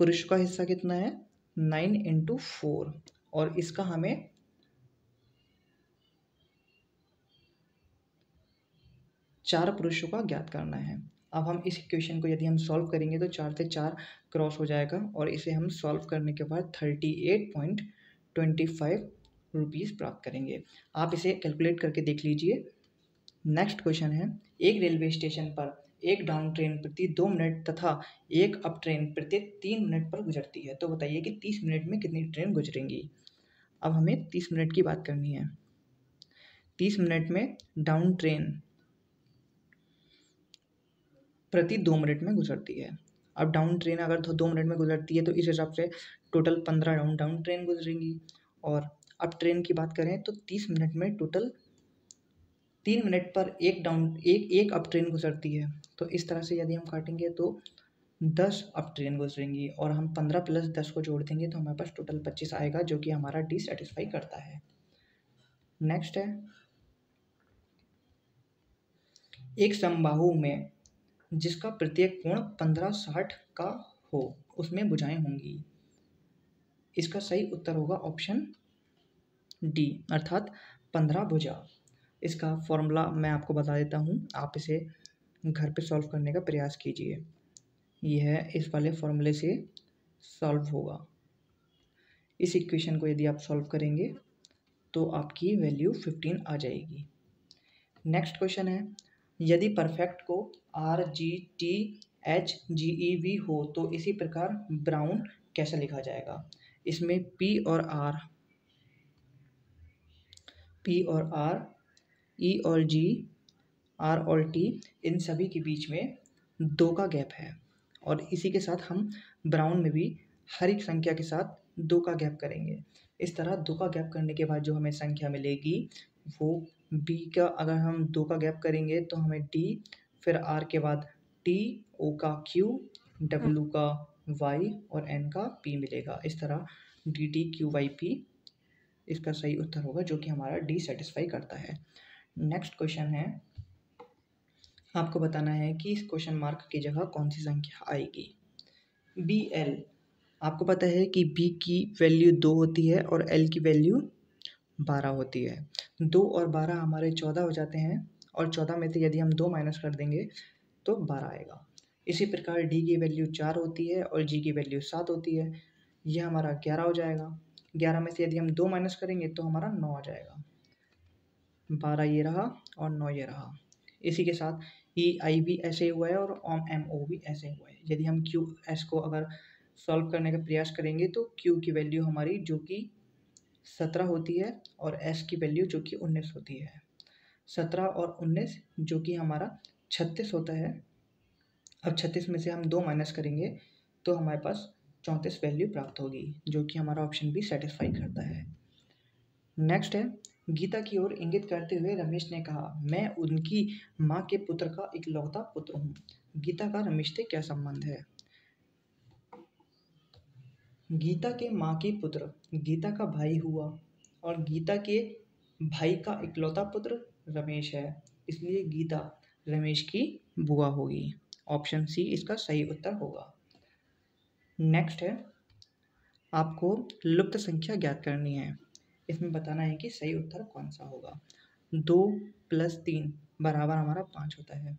पुरुष का हिस्सा कितना है? नाइन इंटू फोर और इसका हमें चार पुरुषों का ज्ञात करना है। अब हम इस इक्वेशन को यदि हम सॉल्व करेंगे तो चार से चार क्रॉस हो जाएगा और इसे हम सॉल्व करने के बाद thirty eight point twenty five rupees प्राप्त करेंगे। आप इसे कैलकुलेट करके देख लीजिए। नेक्स्ट क्वेश्चन है, एक रेलवे स्टेशन पर एक डाउन ट्रेन प्रति दो मिनट तथा एक अप ट्रेन प्रति तीन मिनट पर गुजरती है। तो बताइए कि तीस मिनट में कितनी ट्रेन गुजरेंगी? अब हमें तीस मिनट की बात करनी है। तीस मिनट में डाउन ट्रेन प्रति दो मिनट में गुजरती है। अब डाउन ट्रेन अगर तो दो मिनट में गुजरती है तो इस हिसाब से टोटल पंद्रह डाउन डाउन ट्रेन गुजरेंगी। और अब ट्रेन की बात करें तो तीस मिनट में टोटल तीन मिनट पर एक डाउन एक एक अप ट्रेन गुजरती है। तो इस तरह से यदि हम काटेंगे तो दस अप ट्रेन गुजरेंगी। और हम पंद्रह प्लस दस को जोड़ देंगे तो हमारे पास टोटल पच्चीस आएगा, जो कि हमारा डी सेटिस्फाई करता है। नेक्स्ट है, एक समबाहु में जिसका प्रत्येक कोण पंद्रह साठ का हो, उसमें भुजाएँ होंगी। इसका सही उत्तर होगा ऑप्शन डी अर्थात पंद्रह भुजा। इसका फॉर्मूला मैं आपको बता देता हूँ, आप इसे घर पे सॉल्व करने का प्रयास कीजिए। यह इस वाले फॉर्मूले से सॉल्व होगा। इस इक्वेशन को यदि आप सॉल्व करेंगे तो आपकी वैल्यू फिफ्टीन आ जाएगी। नेक्स्ट क्वेश्चन है यदि परफेक्ट को R G T H G E V हो तो इसी प्रकार ब्राउन कैसे लिखा जाएगा? इसमें पी और आर पी और आर ई और जी आर और टी इन सभी के बीच में दो का गैप है। और इसी के साथ हम ब्राउन में भी हर एक संख्या के साथ दो का गैप करेंगे। इस तरह दो का गैप करने के बाद जो हमें संख्या मिलेगी वो बी का अगर हम दो का गैप करेंगे तो हमें डी फिर आर के बाद टी ओ का क्यू डब्ल्यू का वाई और एन का पी मिलेगा। इस तरह D T Q Y P इसका सही उत्तर होगा जो कि हमारा डी सेटिस्फाई करता है। नेक्स्ट क्वेश्चन है। आपको बताना है कि इस क्वेश्चन मार्क की जगह कौन सी संख्या आएगी? बी एल आपको पता है कि बी की वैल्यू दो होती है और एल की वैल्यू बारह होती है। दो और बारह हमारे चौदह हो जाते हैं और चौदह में से यदि हम दो माइनस कर देंगे तो बारह आएगा। इसी प्रकार डी की वैल्यू चार होती है और जी की वैल्यू सात होती है। यह हमारा ग्यारह हो जाएगा। ग्यारह में से यदि हम दो माइनस करेंगे तो हमारा नौ आ जाएगा। बारह ये रहा और नौ ये रहा। इसी के साथ ई आई भी ऐसे हुआ है और ओम एम ओ भी ऐसे हुआ है। यदि हम क्यू एस को अगर सॉल्व करने का प्रयास करेंगे तो क्यू की वैल्यू हमारी जो कि सत्रह होती है और एस की वैल्यू जो कि उन्नीस होती है। सत्रह और उन्नीस जो कि हमारा छत्तीस होता है, अब छत्तीस में से हम दो माइनस करेंगे तो हमारे पास चौंतीस वैल्यू प्राप्त होगी, जो कि हमारा ऑप्शन भी सेटिस्फाई करता है। नेक्स्ट है, गीता की ओर इंगित करते हुए रमेश ने कहा, मैं उनकी माँ के पुत्र का इकलौता पुत्र हूँ। गीता का रमेश से क्या संबंध है? गीता के माँ की पुत्र, गीता का भाई हुआ और गीता के भाई का इकलौता पुत्र रमेश है। इसलिए गीता रमेश की बुआ होगी। ऑप्शन सी इसका सही उत्तर होगा। नेक्स्ट है, आपको लुप्त संख्या ज्ञात करनी है। इसमें बताना है कि सही उत्तर कौन सा होगा। दो प्लस तीन बराबर हमारा पाँच होता है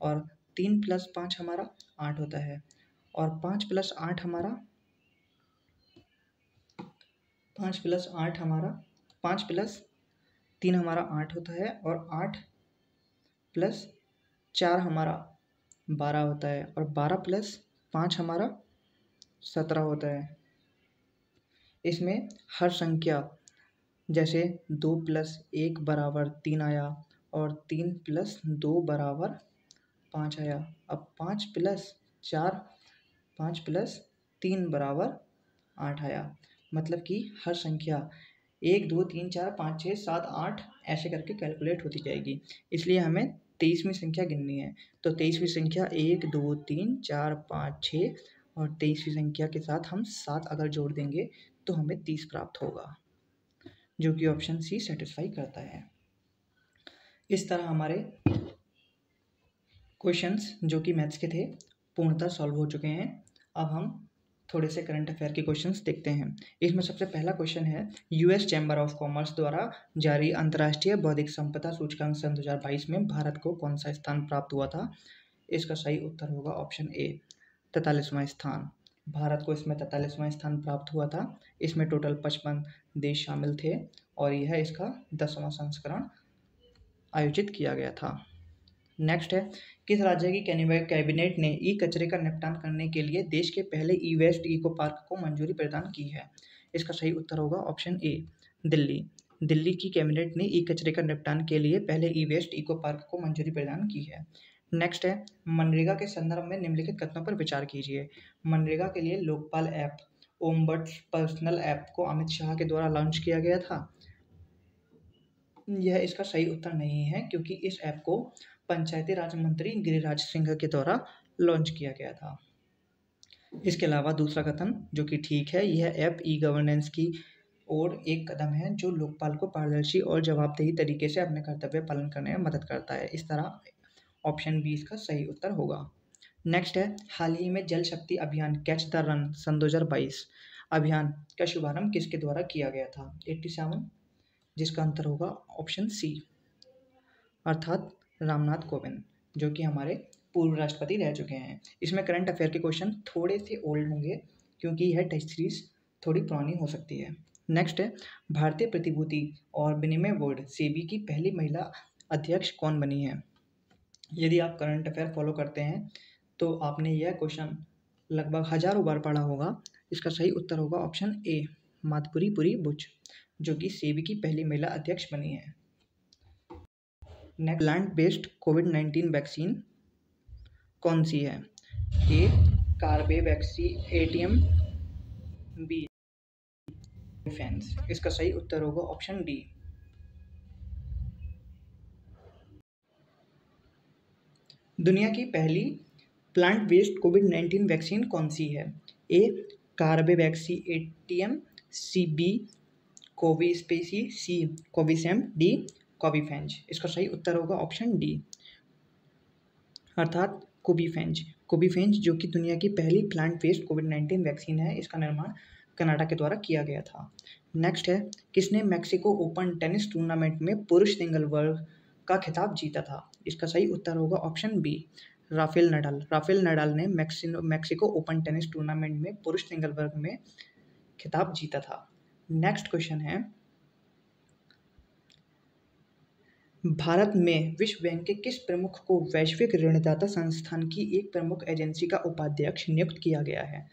और तीन प्लस पाँच हमारा आठ होता है और पाँच प्लस आठ हमारा पाँच प्लस आठ हमारा, पाँच प्लस तीन हमारा आठ होता है और आठ प्लस चार हमारा बारह होता है और बारह प्लस पाँच हमारा सत्रह होता है। इसमें हर संख्या, जैसे दो प्लस एक बराबर तीन आया और तीन प्लस दो बराबर पाँच आया। अब पाँच प्लस चार, पाँच प्लस तीन बराबर आठ आया। मतलब कि हर संख्या। एक, दो, तीन, चार, पाँच छः सात, आठ ऐसे करके कैलकुलेट होती जाएगी। इसलिए हमें तेईसवीं संख्या गिननी है। तो तेईसवीं संख्या एक, दो, तीन, चार, पाँच छः और तेईसवीं संख्या के साथ हम सात अगर जोड़ देंगे तो हमें तीस प्राप्त होगा, जो कि ऑप्शन सी सेटिस्फाई करता है। इस तरह हमारे क्वेश्चंस जो कि मैथ्स के थे, पूर्णतः सॉल्व हो चुके हैं। अब हम थोड़े से करंट अफेयर के क्वेश्चंस देखते हैं। इसमें सबसे पहला क्वेश्चन है यूएस चैम्बर ऑफ़ कॉमर्स द्वारा जारी अंतर्राष्ट्रीय बौद्धिक संपदा सूचकांक सन दो हज़ार बाईस में भारत को कौन सा स्थान प्राप्त हुआ था? इसका सही उत्तर होगा ऑप्शन ए तैतालीसवां स्थान। भारत को इसमें तैतालीसवां स्थान प्राप्त हुआ था। इसमें टोटल पचपन देश शामिल थे और यह इसका दसवां संस्करण आयोजित किया गया था। नेक्स्ट है, किस राज्य की कैबिनेट ने ई कचरे का निपटान करने के लिए देश के पहले ई वेस्ट इको पार्क को मंजूरी प्रदान की है? इसका सही उत्तर होगा ऑप्शन ए, दिल्ली। दिल्ली की कैबिनेट ने ई कचरे का निपटान के लिए पहले ई वेस्ट इको पार्क को मंजूरी प्रदान की है। नेक्स्ट है, मनरेगा के संदर्भ में निम्नलिखित कथनों पर विचार कीजिए। मनरेगा के लिए Lokpal app ombuds personal app को अमित शाह के द्वारा लॉन्च किया गया था। यह इसका सही उत्तर नहीं है, क्योंकि इस ऐप को पंचायती राज मंत्री गिरिराज सिंह के द्वारा लॉन्च किया गया था। इसके अलावा दूसरा कथन जो कि ठीक है, यह ऐप ई गवर्नेंस की और एक कदम है, जो लोकपाल को पारदर्शी और जवाबदेही तरीके से अपने कर्तव्य पालन करने में मदद करता है। इस तरह ऑप्शन बी इसका सही उत्तर होगा। नेक्स्ट है, हाल ही में जल शक्ति अभियान कैच द रन सन दो हज़ार बाईस अभियान का शुभारंभ किसके द्वारा किया गया था? एट्टी सेवन जिसका अंतर होगा ऑप्शन सी अर्थात रामनाथ कोविंद, जो कि हमारे पूर्व राष्ट्रपति रह चुके हैं। इसमें करंट अफेयर के क्वेश्चन थोड़े से ओल्ड होंगे, क्योंकि यह टेस्ट सीरीज़ थोड़ी पुरानी हो सकती है। नेक्स्ट है, भारतीय प्रतिभूति और विनिमय बोर्ड सेबी की पहली महिला अध्यक्ष कौन बनी है? यदि आप करंट अफेयर फॉलो करते हैं तो आपने यह क्वेश्चन लगभग हज़ारों बार पढ़ा होगा। इसका सही उत्तर होगा ऑप्शन ए माधपुरी पुरी बुच जो कि सेबी की पहली महिला अध्यक्ष बनी है। Next plant based covid nineteen vaccine कौन सी है? A Corbevax A T M B defence इसका सही उत्तर होगा ऑप्शन डी दुनिया की पहली plant based covid nineteen vaccine कौन सी है? A Corbe Corbevax A T M C B कोविस्पेसी C कोविसैम डी कोविफेंज इसका सही उत्तर होगा ऑप्शन डी। अर्थात कोबीफेंज कोबीफेंज जो कि दुनिया की पहली plant based covid nineteen vaccine है, इसका निर्माण कनाडा के द्वारा किया गया था। नेक्स्ट है, किसने मैक्सिको ओपन टेनिस टूर्नामेंट में पुरुष सिंगल वर्ग का खिताब जीता था? इसका सही उत्तर होगा option B, Rafael Nadal. Rafael Nadal ने मैक्सिनो, मैक्सिको ओपन टेनिस टूर्नामेंट में पुरुष सिंगल वर्ग में खिताब जीता था। नेक्स्ट क्वेश्चन है भारत में विश्व बैंक के किस प्रमुख को वैश्विक ऋणदाता संस्थान की एक प्रमुख एजेंसी का उपाध्यक्ष नियुक्त किया गया है?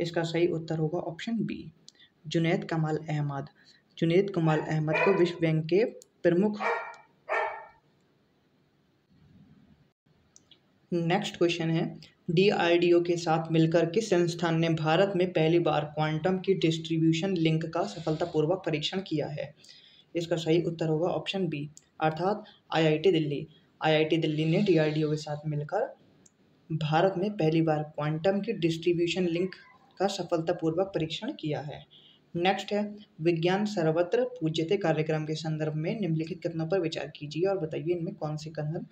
इसका सही उत्तर होगा ऑप्शन बी, जुनेद कमाल अहमद। जुनेद कमाल अहमद को विश्व बैंक के प्रमुख नेक्स्ट क्वेश्चन है, डीआरडीओ के साथ मिलकर किस संस्थान ने भारत में पहली बार क्वांटम की डिस्ट्रीब्यूशन लिंक का सफलतापूर्वक परीक्षण किया है? इसका सही उत्तर होगा ऑप्शन बी अर्थात आईआईटी दिल्ली। आईआईटी दिल्ली ने डीआरडीओ के साथ मिलकर भारत में पहली बार क्वांटम की डिस्ट्रीब्यूशन लिंक का सफलतापूर्वक परीक्षण किया है। नेक्स्ट है, विज्ञान सर्वत्र पूज्यते कार्यक्रम के संदर्भ में निम्नलिखित कथनों पर विचार कीजिए और बताइए इनमें कौन से कथन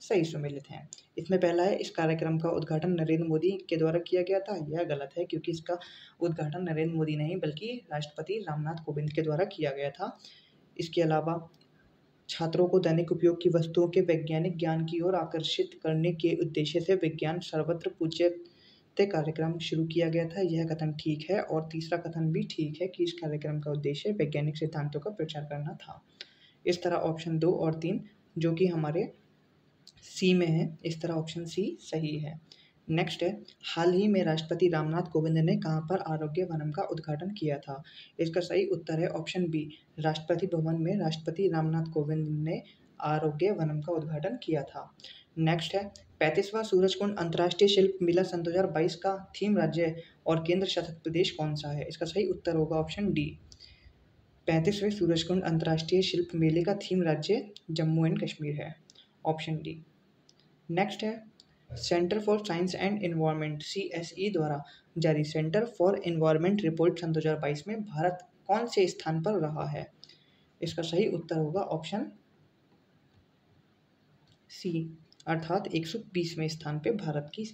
सही सुमिलित हैं। इसमें पहला है, इस कार्यक्रम का उद्घाटन नरेंद्र मोदी के द्वारा किया गया था। यह गलत है, क्योंकि इसका उद्घाटन नरेंद्र मोदी नहीं, बल्कि राष्ट्रपति रामनाथ कोविंद के द्वारा किया गया था। इसके अलावा छात्रों को दैनिक उपयोग की वस्तुओं के वैज्ञानिक ज्ञान की ओर आकर्षित करने के उद्देश्य से विज्ञान सर्वत्र पूज्य कार्यक्रम शुरू किया गया था। यह कथन ठीक है और तीसरा कथन भी ठीक है कि इस कार्यक्रम का उद्देश्य वैज्ञानिक सिद्धांतों का प्रचार करना था। इस तरह ऑप्शन दो और तीन, जो कि हमारे सी में है, इस तरह ऑप्शन सी सही है। नेक्स्ट है हाल ही में राष्ट्रपति रामनाथ कोविंद ने कहाँ पर आरोग्य वनम का उद्घाटन किया था? इसका सही उत्तर है ऑप्शन बी राष्ट्रपति भवन में राष्ट्रपति रामनाथ कोविंद ने आरोग्य वनम का उद्घाटन किया था। नेक्स्ट है, पैंतीसवां सूरजकुंड अंतर्राष्ट्रीय शिल्प मेला सन दो हज़ार बाईस का थीम राज्य और केंद्र शासित प्रदेश कौन सा है? इसका सही उत्तर होगा ऑप्शन डी पैंतीसवें सूरजकुंड अंतर्राष्ट्रीय शिल्प मेले का थीम राज्य जम्मू एंड कश्मीर है। ऑप्शन डी नेक्स्ट है centre for science and environment C द्वारा जारी सेंटर फॉर इन्वायरमेंट रिपोर्ट सन 2022 में भारत कौन से स्थान पर रहा है? इसका सही उत्तर होगा ऑप्शन सी अर्थात 120वें स्थान पे भारत की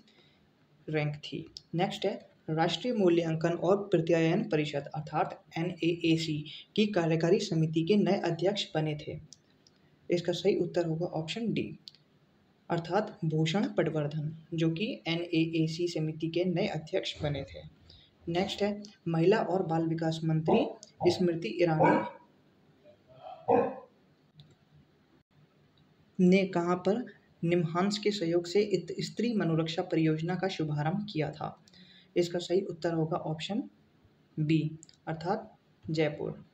रैंक थी। नेक्स्ट है, राष्ट्रीय मूल्यांकन और प्रत्यायन परिषद, अर्थात एनएएसी की कार्यकारी समिति के नए अध्यक्ष बने थे। इसका सही उत्तर होगा ऑप्शन डी अर्थात भूषण पटवर्धन, जो कि एन समिति के नए अध्यक्ष बने थे। नेक्स्ट है, महिला और बाल विकास मंत्री स्मृति ईरानी। ने कहाँ पर निम्हांस के सहयोग से स्त्री मनोरक्षा परियोजना का शुभारंभ किया था? इसका सही उत्तर होगा ऑप्शन बी, अर्थात जयपुर।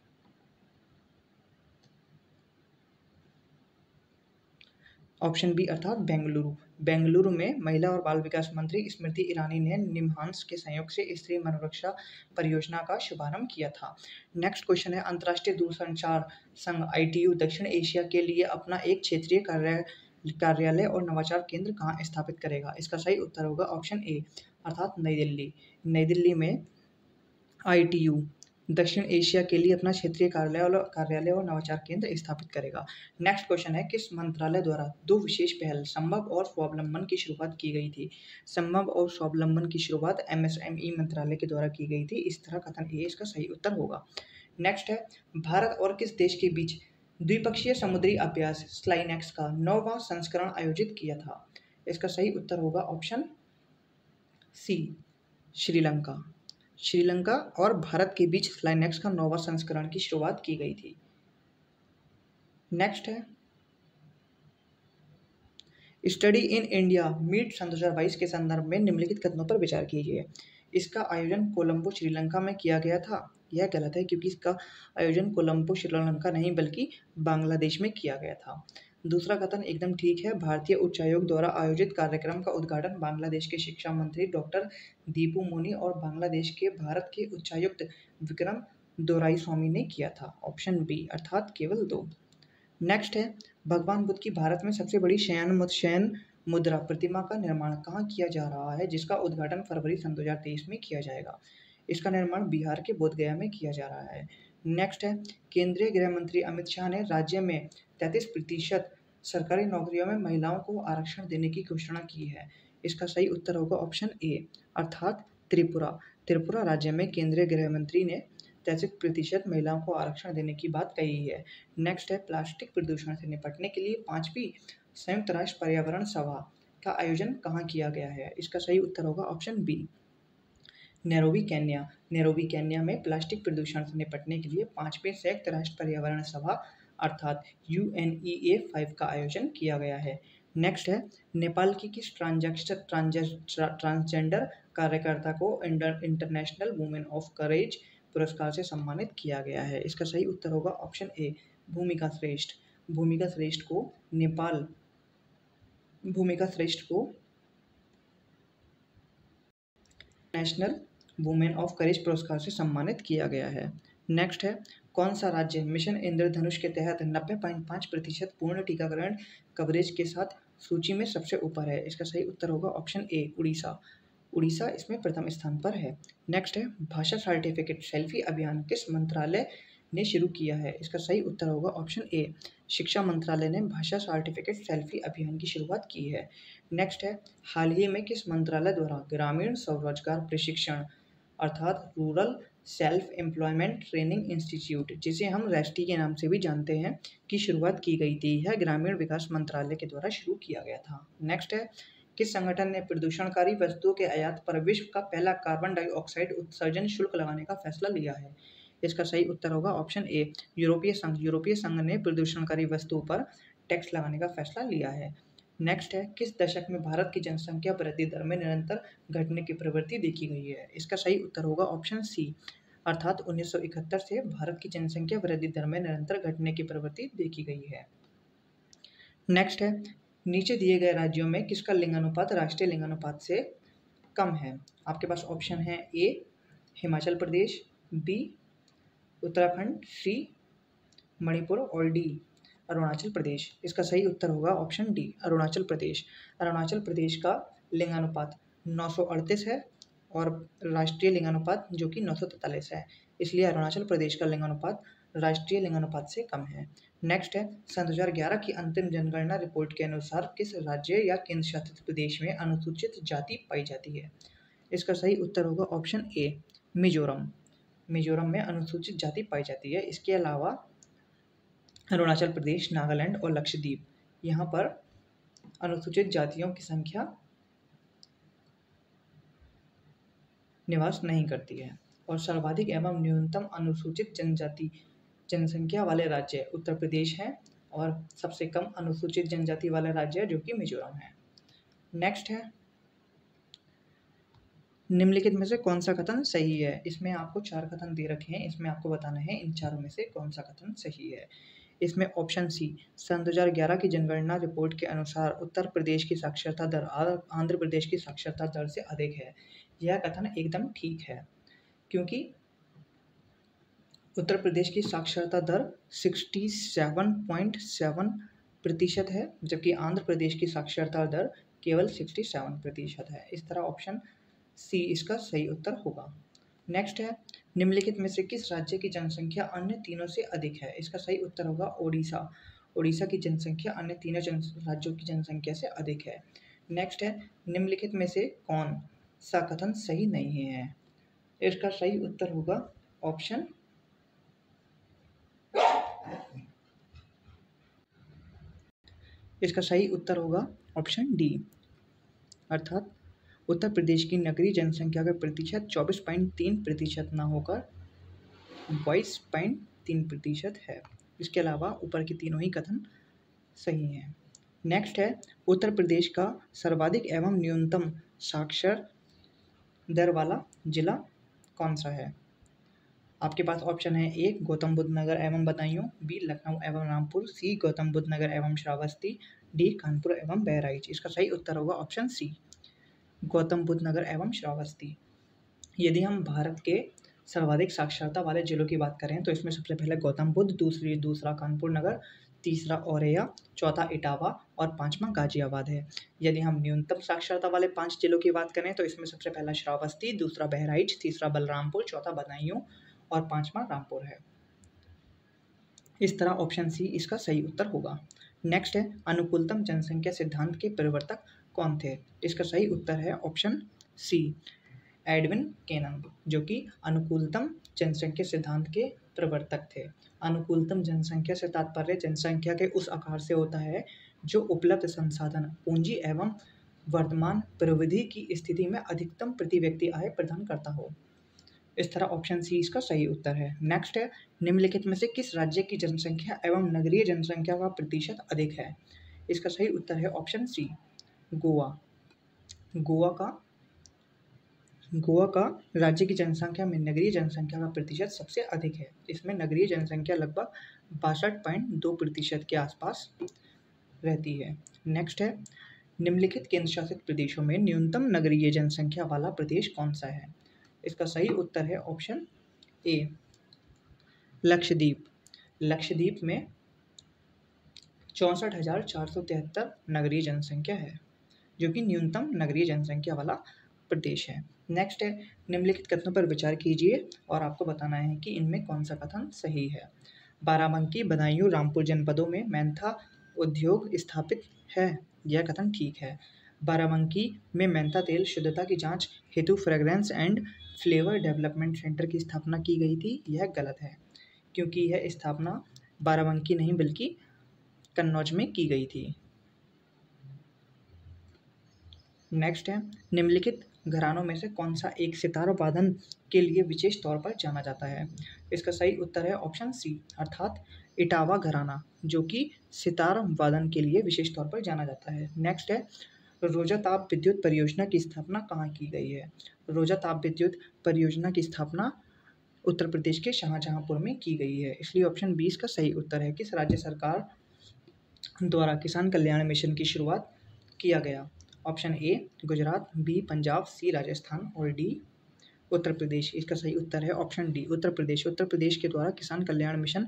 ऑप्शन बी अर्थात बेंगलुरु। बेंगलुरु में महिला और बाल विकास मंत्री स्मृति ईरानी ने निम्हांस के संयोग से स्त्री मनोरक्षा परियोजना का शुभारंभ किया था। नेक्स्ट क्वेश्चन है, अंतर्राष्ट्रीय दूरसंचार संघ आईटीयू दक्षिण एशिया के लिए अपना एक क्षेत्रीय कार्य, कार्यालय और नवाचार केंद्र कहाँ स्थापित करेगा? इसका सही उत्तर होगा ऑप्शन ए, अर्थात नई दिल्ली। नई दिल्ली में आईटीयू दक्षिण एशिया के लिए अपना क्षेत्रीय कार्यालय और कार्यालय और नवाचार केंद्र स्थापित करेगा। नेक्स्ट क्वेश्चन है, किस मंत्रालय द्वारा दो विशेष पहल, संभव और स्वावलंबन की शुरुआत की गई थी? संभव और स्वावलंबन की शुरुआत एमएसएमई मंत्रालय के द्वारा की गई थी। इस तरह कथन ए इसका सही उत्तर होगा। नेक्स्ट है, भारत और किस देश के बीच द्विपक्षीय समुद्री अभ्यास स्लाइनेक्स का नौवा संस्करण आयोजित किया था? इसका सही उत्तर होगा ऑप्शन सी श्रीलंका। श्रीलंका और भारत के बीच फ्लाइनेक्स का नौवा संस्करण की शुरुआत की गई थी। नेक्स्ट है। स्टडी इन इंडिया मीट सन दो हज़ार बाईस के संदर्भ में निम्नलिखित कथनों पर विचार कीजिए। इसका आयोजन कोलंबो, श्रीलंका में किया गया था। यह गलत है क्योंकि इसका आयोजन कोलंबो, श्रीलंका नहीं, बल्कि बांग्लादेश में किया गया था। दूसरा कथन एकदम ठीक है। भारतीय उच्चायोग द्वारा आयोजित कार्यक्रम का उद्घाटन बांग्लादेश के शिक्षा मंत्री डॉक्टर दीपू मोनी और बांग्लादेश के भारत के उच्चायुक्त विक्रम दोराई स्वामी ने किया था। ऑप्शन बी, अर्थात केवल दो। नेक्स्ट है, भगवान बुद्ध की भारत में सबसे बड़ी शयन शयन मुद्रा प्रतिमा का निर्माण कहाँ किया जा रहा है, जिसका उद्घाटन फरवरी सन दो हज़ार तेईस में किया जाएगा। इसका निर्माण बिहार के बोधगया में किया जा रहा है। नेक्स्ट है, केंद्रीय गृह मंत्री अमित शाह ने राज्य में तैंतीस प्रतिशत सरकारी नौकरियों में महिलाओं को आरक्षण देने की घोषणा की है। इसका सही उत्तर होगा ऑप्शन ए, अर्थात त्रिपुरा। त्रिपुरा राज्य में केंद्रीय गृह मंत्री ने तैंतीस प्रतिशत महिलाओं को आरक्षण देने की बात कही है। नेक्स्ट है, प्लास्टिक प्रदूषण से निपटने के लिए पांचवी संयुक्त राष्ट्र पर्यावरण सभा का आयोजन कहाँ किया गया है? इसका सही उत्तर होगा option B, Nairobi, Kenya. Nairobi, Kenya में प्लास्टिक प्रदूषण से निपटने के लिए पाँचवें संयुक्त राष्ट्र पर्यावरण सभा अर्थात U N E A five का आयोजन किया गया है। नेक्स्ट है, नेपाल की किस ट्रांजेक्शन ट्रांसजेंडर कार्यकर्ता को इंटरनेशनल वुमेन ऑफ़ करेज पुरस्कार से सम्मानित किया गया है? इसका सही उत्तर होगा ऑप्शन ए भूमिका श्रेष्ठ। भूमिका श्रेष्ठ को नेपाल भूमिका श्रेष्ठ को नेशनल वुमेन ऑफ़ करेज पुरस्कार से सम्मानित किया गया है। नेक्स्ट है कौन सा राज्य मिशन इंद्रधनुष के तहत नब्बे पॉइंट पाँच प्रतिशत पूर्ण टीकाकरण कवरेज के साथ सूची में सबसे ऊपर है। इसका सही उत्तर होगा ऑप्शन ए, उड़ीसा। उड़ीसा इसमें प्रथम स्थान पर है। नेक्स्ट है, भाषा सर्टिफिकेट सेल्फी अभियान किस मंत्रालय ने शुरू किया है? इसका सही उत्तर होगा ऑप्शन ए, शिक्षा मंत्रालय ने भाषा सर्टिफिकेट सेल्फी अभियान की शुरुआत की है। नेक्स्ट है, हाल ही में किस मंत्रालय द्वारा ग्रामीण स्वरोजगार प्रशिक्षण अर्थात rural self employment training institute जिसे हम रेस्टी के नाम से भी जानते हैं, की शुरुआत की गई थी। यह ग्रामीण विकास मंत्रालय के द्वारा शुरू किया गया था। नेक्स्ट है, किस संगठन ने प्रदूषणकारी वस्तुओं के आयात पर विश्व का पहला कार्बन डाइऑक्साइड उत्सर्जन शुल्क लगाने का फैसला लिया है? इसका सही उत्तर होगा ऑप्शन ए यूरोपीय संघ यूरोपीय संघ ने प्रदूषणकारी वस्तुओं पर टैक्स लगाने का फैसला लिया है। नेक्स्ट है, किस दशक में भारत की जनसंख्या वृद्धि दर में निरंतर घटने की प्रवृत्ति देखी गई है? इसका सही उत्तर होगा ऑप्शन सी अर्थात 1971 से भारत की जनसंख्या वृद्धि दर में निरंतर घटने की प्रवृत्ति देखी गई है। नेक्स्ट है, नीचे दिए गए राज्यों में किसका लिंगानुपात, राष्ट्रीय लिंगानुपात से कम है? आपके पास ऑप्शन है A Himachal Pradesh B Uttarakhand C Manipur और डी अरुणाचल प्रदेश। इसका सही उत्तर होगा ऑप्शन डी अरुणाचल प्रदेश। अरुणाचल प्रदेश का लिंगानुपात नौ सौ अड़तीस है और राष्ट्रीय लिंगानुपात, जो कि नौ सौ तैंतालीस है। इसलिए अरुणाचल प्रदेश का लिंगानुपात राष्ट्रीय लिंगानुपात से कम है। नेक्स्ट है, सन 2011 की अंतिम जनगणना रिपोर्ट के अनुसार किस राज्य या केंद्र शासित प्रदेश में अनुसूचित जाति पाई जाती है? इसका सही उत्तर होगा ऑप्शन ए मिजोरम। मिजोरम में अनुसूचित जाति पाई जाती है। इसके अलावा अरुणाचल प्रदेश, नागालैंड और लक्षद्वीप। यहाँ पर अनुसूचित जातियों की संख्या निवास नहीं करती है और सर्वाधिक एवं न्यूनतम अनुसूचित जनजाति, जनसंख्या वाले राज्य उत्तर प्रदेश हैं और सबसे कम अनुसूचित जनजाति वाले राज्य जो कि मिजोरम है। नेक्स्ट है। निम्नलिखित में से कौन सा कथन सही है? इसमें आपको चार कथन दे रखे हैं। इसमें आपको बताना है इन चारों में से कौन सा कथन सही है। इसमें ऑप्शन सी सन 2011 की जनगणना रिपोर्ट के अनुसार उत्तर प्रदेश की साक्षरता दर आंध्र प्रदेश की साक्षरता दर से अधिक है। यह कथन एकदम ठीक है, क्योंकि उत्तर प्रदेश की साक्षरता दर 67.7 प्रतिशत है, जबकि आंध्र प्रदेश की साक्षरता दर केवल 67 प्रतिशत है। इस तरह ऑप्शन सी इसका सही उत्तर होगा। नेक्स्ट है, निम्नलिखित में से किस राज्य की जनसंख्या अन्य तीनों से अधिक है? इसका सही उत्तर होगा ओडिशा। ओडिशा की जनसंख्या अन्य तीनों जन, राज्यों की जनसंख्या से अधिक है। नेक्स्ट है, निम्नलिखित में से कौन सा कथन सही नहीं है। इसका सही उत्तर होगा ऑप्शन इसका सही उत्तर होगा ऑप्शन डी। अर्थात उत्तर प्रदेश की नगरीय जनसंख्या का प्रतिशत चौबीस पॉइंट तीन प्रतिशत न होकर बाईस पॉइंट तीन प्रतिशत है। इसके अलावा ऊपर के तीनों ही कथन सही हैं। नेक्स्ट है, उत्तर प्रदेश का सर्वाधिक एवं न्यूनतम साक्षर दर वाला जिला कौन सा है? आपके पास ऑप्शन है ए, गौतम बुद्ध नगर एवं बदायूं बी, लखनऊ एवं रामपुर, सी, गौतम बुद्ध नगर एवं श्रावस्ती, डी, कानपुर एवं बहराइच। इसका सही उत्तर होगा ऑप्शन सी, गौतम बुद्ध नगर एवं श्रावस्ती। यदि हम भारत के सर्वाधिक साक्षरता वाले जिलों की बात करें तो इसमें सबसे पहले गौतम बुद्ध, दूसरी दूसरा कानपुर नगर तीसरा औरैया, चौथा इटावा और पांचवा गाजियाबाद है। यदि हम न्यूनतम साक्षरता वाले पाँच जिलों की बात करें तो इसमें सबसे पहला श्रावस्ती, दूसरा बहराइच, तीसरा बलरामपुर, चौथा बदायूं और पांचवा रामपुर है। इस तरह ऑप्शन सी इसका सही उत्तर होगा। नेक्स्ट है, अनुकूलतम जनसंख्या सिद्धांत के परिवर्तक कौन थे? इसका सही उत्तर है ऑप्शन सी एडविन केनन जो कि अनुकूलतम जनसंख्या सिद्धांत के प्रवर्तक थे। अनुकूलतम जनसंख्या से तात्पर्य जनसंख्या के उस आकार से होता है, जो उपलब्ध संसाधन, पूंजी एवं वर्तमान प्रविधि की स्थिति में अधिकतम प्रति व्यक्ति आय प्रदान करता हो। इस तरह ऑप्शन सी इसका सही उत्तर है। नेक्स्ट है, निम्नलिखित में से किस राज्य की जनसंख्या एवं नगरीय जनसंख्या का प्रतिशत अधिक है? इसका सही उत्तर है ऑप्शन सी गोवा। गोवा का गोवा का राज्य की जनसंख्या में नगरीय जनसंख्या का प्रतिशत सबसे अधिक है। इसमें नगरीय जनसंख्या लगभग बासठ पॉइंट दो प्रतिशत के आसपास रहती है। नेक्स्ट है, निम्नलिखित केंद्र शासित प्रदेशों में न्यूनतम नगरीय जनसंख्या वाला प्रदेश कौन सा है? इसका सही उत्तर है ऑप्शन ए, लक्षद्वीप। लक्षद्वीप में चौंसठ हज़ार चार सौ तिहत्तर नगरीय जनसंख्या है, जो कि न्यूनतम नगरीय जनसंख्या वाला प्रदेश है। नेक्स्ट है, निम्नलिखित कथनों पर विचार कीजिए और आपको बताना है कि इनमें कौन सा कथन सही है। बाराबंकी, बदायूं, रामपुर जनपदों में मैंथा उद्योग स्थापित है। यह कथन ठीक है। बाराबंकी में मैंथा तेल शुद्धता की जाँच हेतु fragrance and flavour development centre की स्थापना की गई थी। यह गलत है, क्योंकि यह स्थापना बाराबंकी नहीं, बल्कि कन्नौज में की गई थी। नेक्स्ट है, निम्नलिखित घरानों में से कौन सा एक सितार वादन के लिए विशेष तौर पर जाना जाता है? इसका सही उत्तर है ऑप्शन सी अर्थात इटावा घराना, जो कि सितार वादन के लिए विशेष तौर पर जाना जाता है। नेक्स्ट है, रोजा ताप विद्युत परियोजना की स्थापना कहाँ की गई है? रोजा ताप विद्युत परियोजना की स्थापना उत्तर प्रदेश के शाहजहाँपुर में की गई है। इसलिए ऑप्शन बीस का सही उत्तर है कि राज्य सरकार द्वारा किसान कल्याण मिशन की शुरुआत किया गया। Option A, Gujarat, B, Punjab, C, Rajasthan और डी, उत्तर प्रदेश। इसका सही उत्तर है ऑप्शन डी, उत्तर प्रदेश। उत्तर प्रदेश के द्वारा किसान कल्याण मिशन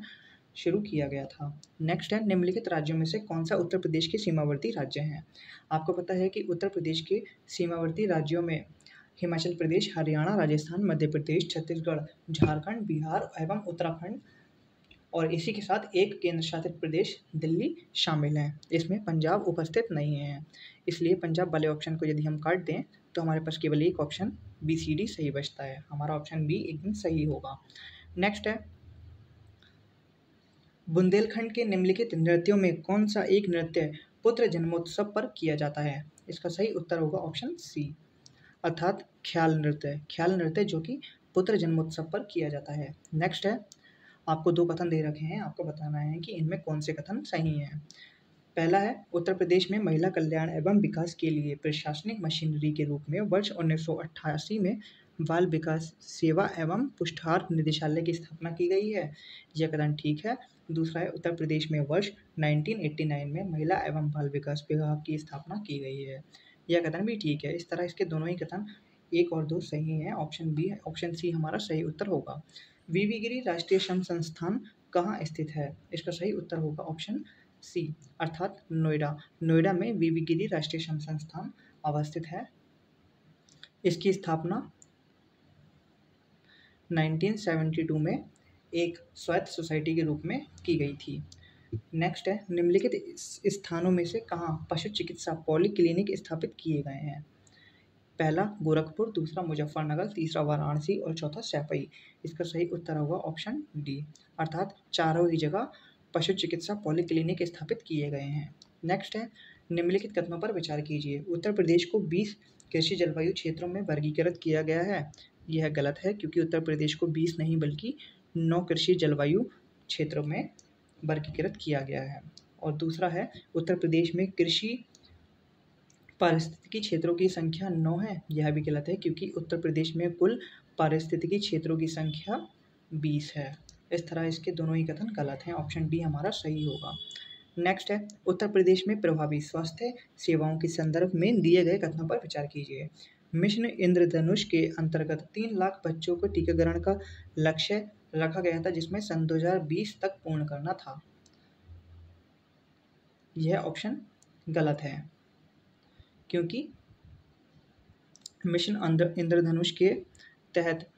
शुरू किया गया था। नेक्स्ट है, निम्नलिखित राज्यों में से कौन सा उत्तर प्रदेश के सीमावर्ती राज्य हैं? आपको पता है कि उत्तर प्रदेश के सीमावर्ती राज्यों में हिमाचल प्रदेश, हरियाणा, राजस्थान, मध्य प्रदेश, छत्तीसगढ़, झारखंड, बिहार एवं उत्तराखंड और इसी के साथ एक केंद्र शासित प्रदेश दिल्ली शामिल है। इसमें पंजाब उपस्थित नहीं है। इसलिए पंजाब वाले ऑप्शन को यदि हम काट दें तो हमारे पास केवल एक ऑप्शन बी सी डी सही बचता है। हमारा ऑप्शन बी एकदम सही होगा। नेक्स्ट है, बुंदेलखंड के निम्नलिखित नृत्यों में कौन सा एक नृत्य पुत्र जन्मोत्सव पर किया जाता है? इसका सही उत्तर होगा ऑप्शन सी अर्थात ख्याल नृत्य। ख्याल नृत्य जो कि पुत्र जन्मोत्सव पर किया जाता है। नेक्स्ट है आपको दो कथन दे रखे हैं, आपको बताना है कि इनमें कौन से कथन सही हैं। पहला है, उत्तर प्रदेश में महिला कल्याण एवं विकास के लिए प्रशासनिक मशीनरी के रूप में वर्ष उन्नीस सौ अट्ठासी में बाल विकास सेवा एवं पुष्टार निदेशालय की स्थापना की गई है। यह कथन ठीक है। दूसरा है, उत्तर प्रदेश में वर्ष 1989 में महिला एवं बाल विकास विभाग की स्थापना की गई है। यह कथन भी ठीक है। इस तरह इसके दोनों ही कथन एक और दो सही हैं। ऑप्शन बी ऑप्शन सी हमारा सही उत्तर होगा। वीवी गिरी राष्ट्रीय श्रम संस्थान कहाँ स्थित है? इसका सही उत्तर होगा ऑप्शन सी अर्थात नोएडा। नोएडा में वीवी गिरी राष्ट्रीय श्रम संस्थान अवस्थित है। इसकी स्थापना 1972 में एक स्वायत्त सोसाइटी के रूप में की गई थी। नेक्स्ट है, निम्नलिखित स्थानों में से कहाँ पशु चिकित्सा पॉली क्लिनिक स्थापित किए गए हैं? पहला गोरखपुर, दूसरा मुजफ्फरनगर, तीसरा वाराणसी और चौथा सैपई इसका सही उत्तर होगा ऑप्शन डी अर्थात चारों ही जगह पशु चिकित्सा पॉलीक्लिनिक स्थापित किए गए हैं। नेक्स्ट है, निम्नलिखित कदमों पर विचार कीजिए। उत्तर प्रदेश को 20 कृषि जलवायु क्षेत्रों में वर्गीकृत किया गया है। यह गलत है क्योंकि उत्तर प्रदेश को 20 नहीं, बल्कि नौ कृषि जलवायु क्षेत्रों में वर्गीकृत किया गया है। और दूसरा है, उत्तर प्रदेश में कृषि पारिस्थितिकी क्षेत्रों की संख्या नौ है। यह भी गलत है क्योंकि उत्तर प्रदेश में कुल पारिस्थितिकी क्षेत्रों की संख्या बीस है। इस तरह इसके दोनों ही कथन गलत हैं। ऑप्शन डी हमारा सही होगा। नेक्स्ट है, उत्तर प्रदेश में प्रभावी स्वास्थ्य सेवाओं के संदर्भ में दिए गए कथनों पर विचार कीजिए। मिशन इंद्रधनुष के अंतर्गत तीन लाख बच्चों को टीकाकरण का लक्ष्य रखा गया था, जिसमें सन 2020 तक पूर्ण करना था। यह ऑप्शन गलत है। क्योंकि मिशन अंदर इंद्रधनुष के तहत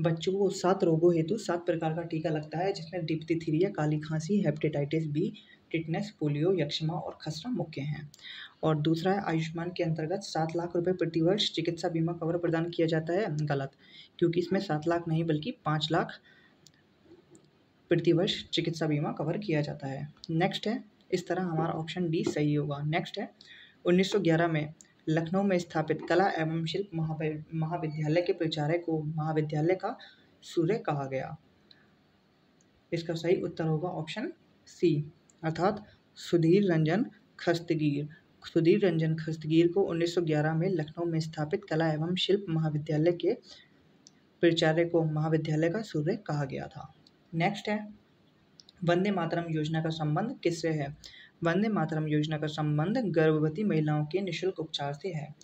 बच्चों को सात रोगों हेतु सात प्रकार का टीका लगता है, जिसमें डिप्थीरिया, काली खांसी, हेपेटाइटिस बी, टिटनेस, पोलियो, यक्षमा और खसरा मुख्य हैं। और दूसरा है, आयुष्मान के अंतर्गत सात लाख रुपए प्रति वर्ष चिकित्सा बीमा कवर प्रदान किया जाता है। गलत, क्योंकि इसमें सात लाख नहीं, बल्कि पाँच लाख प्रतिवर्ष चिकित्सा बीमा कवर किया जाता है। नेक्स्ट है, इस तरह हमारा ऑप्शन डी सही होगा। नेक्स्ट है 1911 में लखनऊ में स्थापित कला एवं शिल्प महाविद्यालय के प्राचार्य को महाविद्यालय का सूर्य कहा गया। इसका सही उत्तर होगा ऑप्शन सी, अर्थात सुधीर रंजन खस्तगीर। सुधीर रंजन खस्तगीर को 1911 में लखनऊ में स्थापित कला एवं शिल्प महाविद्यालय के प्राचार्य को महाविद्यालय का सूर्य कहा गया था। नेक्स्ट है, वंदे मातरम योजना का संबंध किससे है? वंदे मातरम योजना का संबंध गर्भवती महिलाओं के निःशुल्क उपचार से है।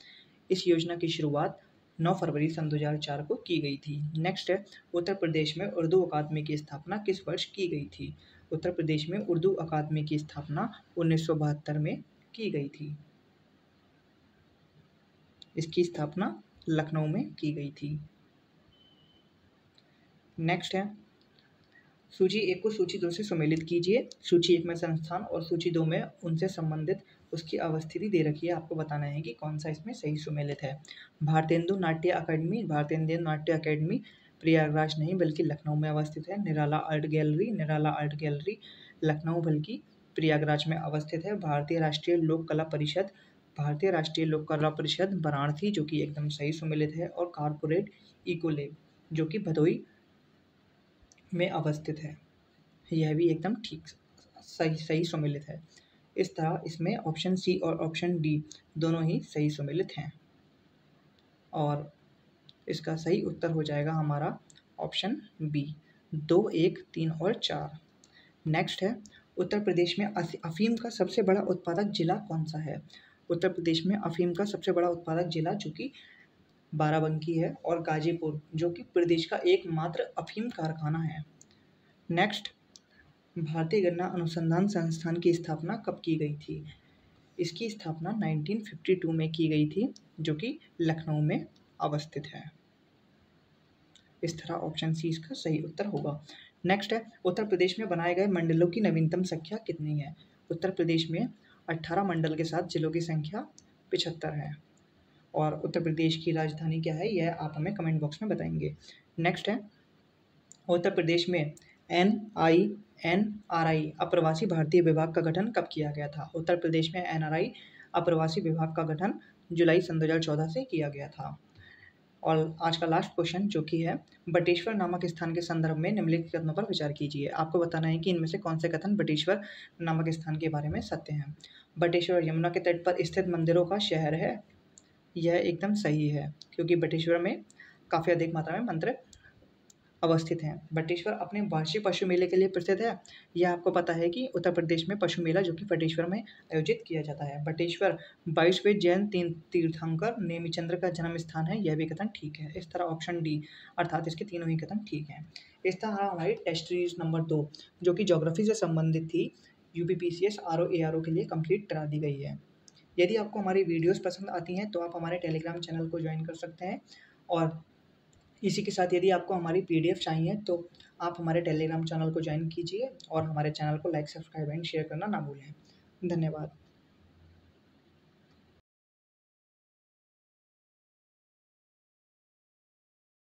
इस योजना की शुरुआत 9 फरवरी सन 2004 को की गई थी। नेक्स्ट है, उत्तर प्रदेश में उर्दू अकादमी की स्थापना किस वर्ष की गई थी? उत्तर प्रदेश में उर्दू अकादमी की स्थापना उन्नीस सौ बहत्तर में की गई थी। इसकी स्थापना लखनऊ में की गई थी। नेक्स्ट है सूची एक को सूची दो से सम्मिलित कीजिए। सूची एक में संस्थान और सूची दो में उनसे संबंधित उसकी अवस्थिति दे रखी है। आपको बताना है कि कौन सा इसमें सही सुमेलित है। भारतेंदु नाट्य अकादमी, भारतेंदु नाट्य अकादमी, प्रयागराज नहीं बल्कि लखनऊ में अवस्थित है। Nirala art gallery, Nirala art gallery, Lucknow बल्कि प्रयागराज में अवस्थित है। भारतीय राष्ट्रीय लोक कला परिषद, भारतीय राष्ट्रीय लोक कला परिषद, वाराणसी, जो कि एकदम सही सुमिलित है, और कारपोरेट इकोलेब, जो कि भदोई में अवस्थित है। यह भी एकदम ठीक सही सही सम्मिलित है। इस तरह इसमें ऑप्शन सी और ऑप्शन डी दोनों ही सही सम्मिलित हैं। और इसका सही उत्तर हो जाएगा हमारा ऑप्शन बी दो, एक, तीन और चार। नेक्स्ट है, उत्तर प्रदेश में अफीम का सबसे बड़ा उत्पादक जिला कौन सा है? उत्तर प्रदेश में अफीम का सबसे बड़ा उत्पादक जिला जो कि बाराबंकी है और गाजीपुर, जो कि प्रदेश का एकमात्र अफीम कारखाना है। नेक्स्ट भारतीय गन्ना अनुसंधान संस्थान की स्थापना कब की गई थी? इसकी स्थापना 1952 में की गई थी, जो कि लखनऊ में अवस्थित है। इस तरह ऑप्शन सी इसका सही उत्तर होगा। नेक्स्ट है, उत्तर प्रदेश में बनाए गए मंडलों की नवीनतम संख्या कितनी है? उत्तर प्रदेश में 18 मंडल के साथ जिलों की संख्या पिछहत्तर है। और उत्तर प्रदेश की राजधानी क्या है, यह आप हमें कमेंट बॉक्स में बताएँगे। नेक्स्ट है, उत्तर प्रदेश में N I N R I अप्रवासी भारतीय विभाग का गठन कब किया गया था? उत्तर प्रदेश में एन आर आई अप्रवासी विभाग का गठन जुलाई सन दो हज़ार चौदह से किया गया था। और आज का लास्ट क्वेश्चन जो कि है, बटेश्वर नामक स्थान के संदर्भ में निम्नलिखित कथनों पर विचार कीजिए। आपको बताना है कि इनमें से कौन से कथन बटेश्वर नामक स्थान के बारे में सत्य हैं? बटेश्वर यमुना के तट पर स्थित मंदिरों का शहर है यह एकदम सही है, क्योंकि बटेश्वर में काफ़ी अधिक मात्रा में मंत्र अवस्थित हैं। बटेश्वर अपने वार्षिक पशु मेले के लिए प्रसिद्ध है। यह आपको पता है कि उत्तर प्रदेश में पशु मेला जो कि बटेश्वर में आयोजित किया जाता है। बटेश्वर बाईसवें जैन तीन तीर्थंकर नेमीचंद्र का जन्म स्थान है। यह भी कथन ठीक है। इस तरह ऑप्शन डी अर्थात इसके तीनों ही कथन ठीक हैं। इस तरह हमारी टेस्ट सीरीज़ नंबर दो, जो कि जोग्राफी से संबंधित थी U P P C S R O A R O के लिए कंप्लीट करा दी गई है। यदि आपको हमारी वीडियोस पसंद आती हैं तो आप हमारे टेलीग्राम चैनल को ज्वाइन कर सकते हैं। और इसी के साथ यदि आपको हमारी पीडीएफ चाहिए तो आप हमारे टेलीग्राम चैनल को ज्वाइन कीजिए और हमारे चैनल को लाइक सब्सक्राइब एंड शेयर करना ना भूलें। धन्यवाद।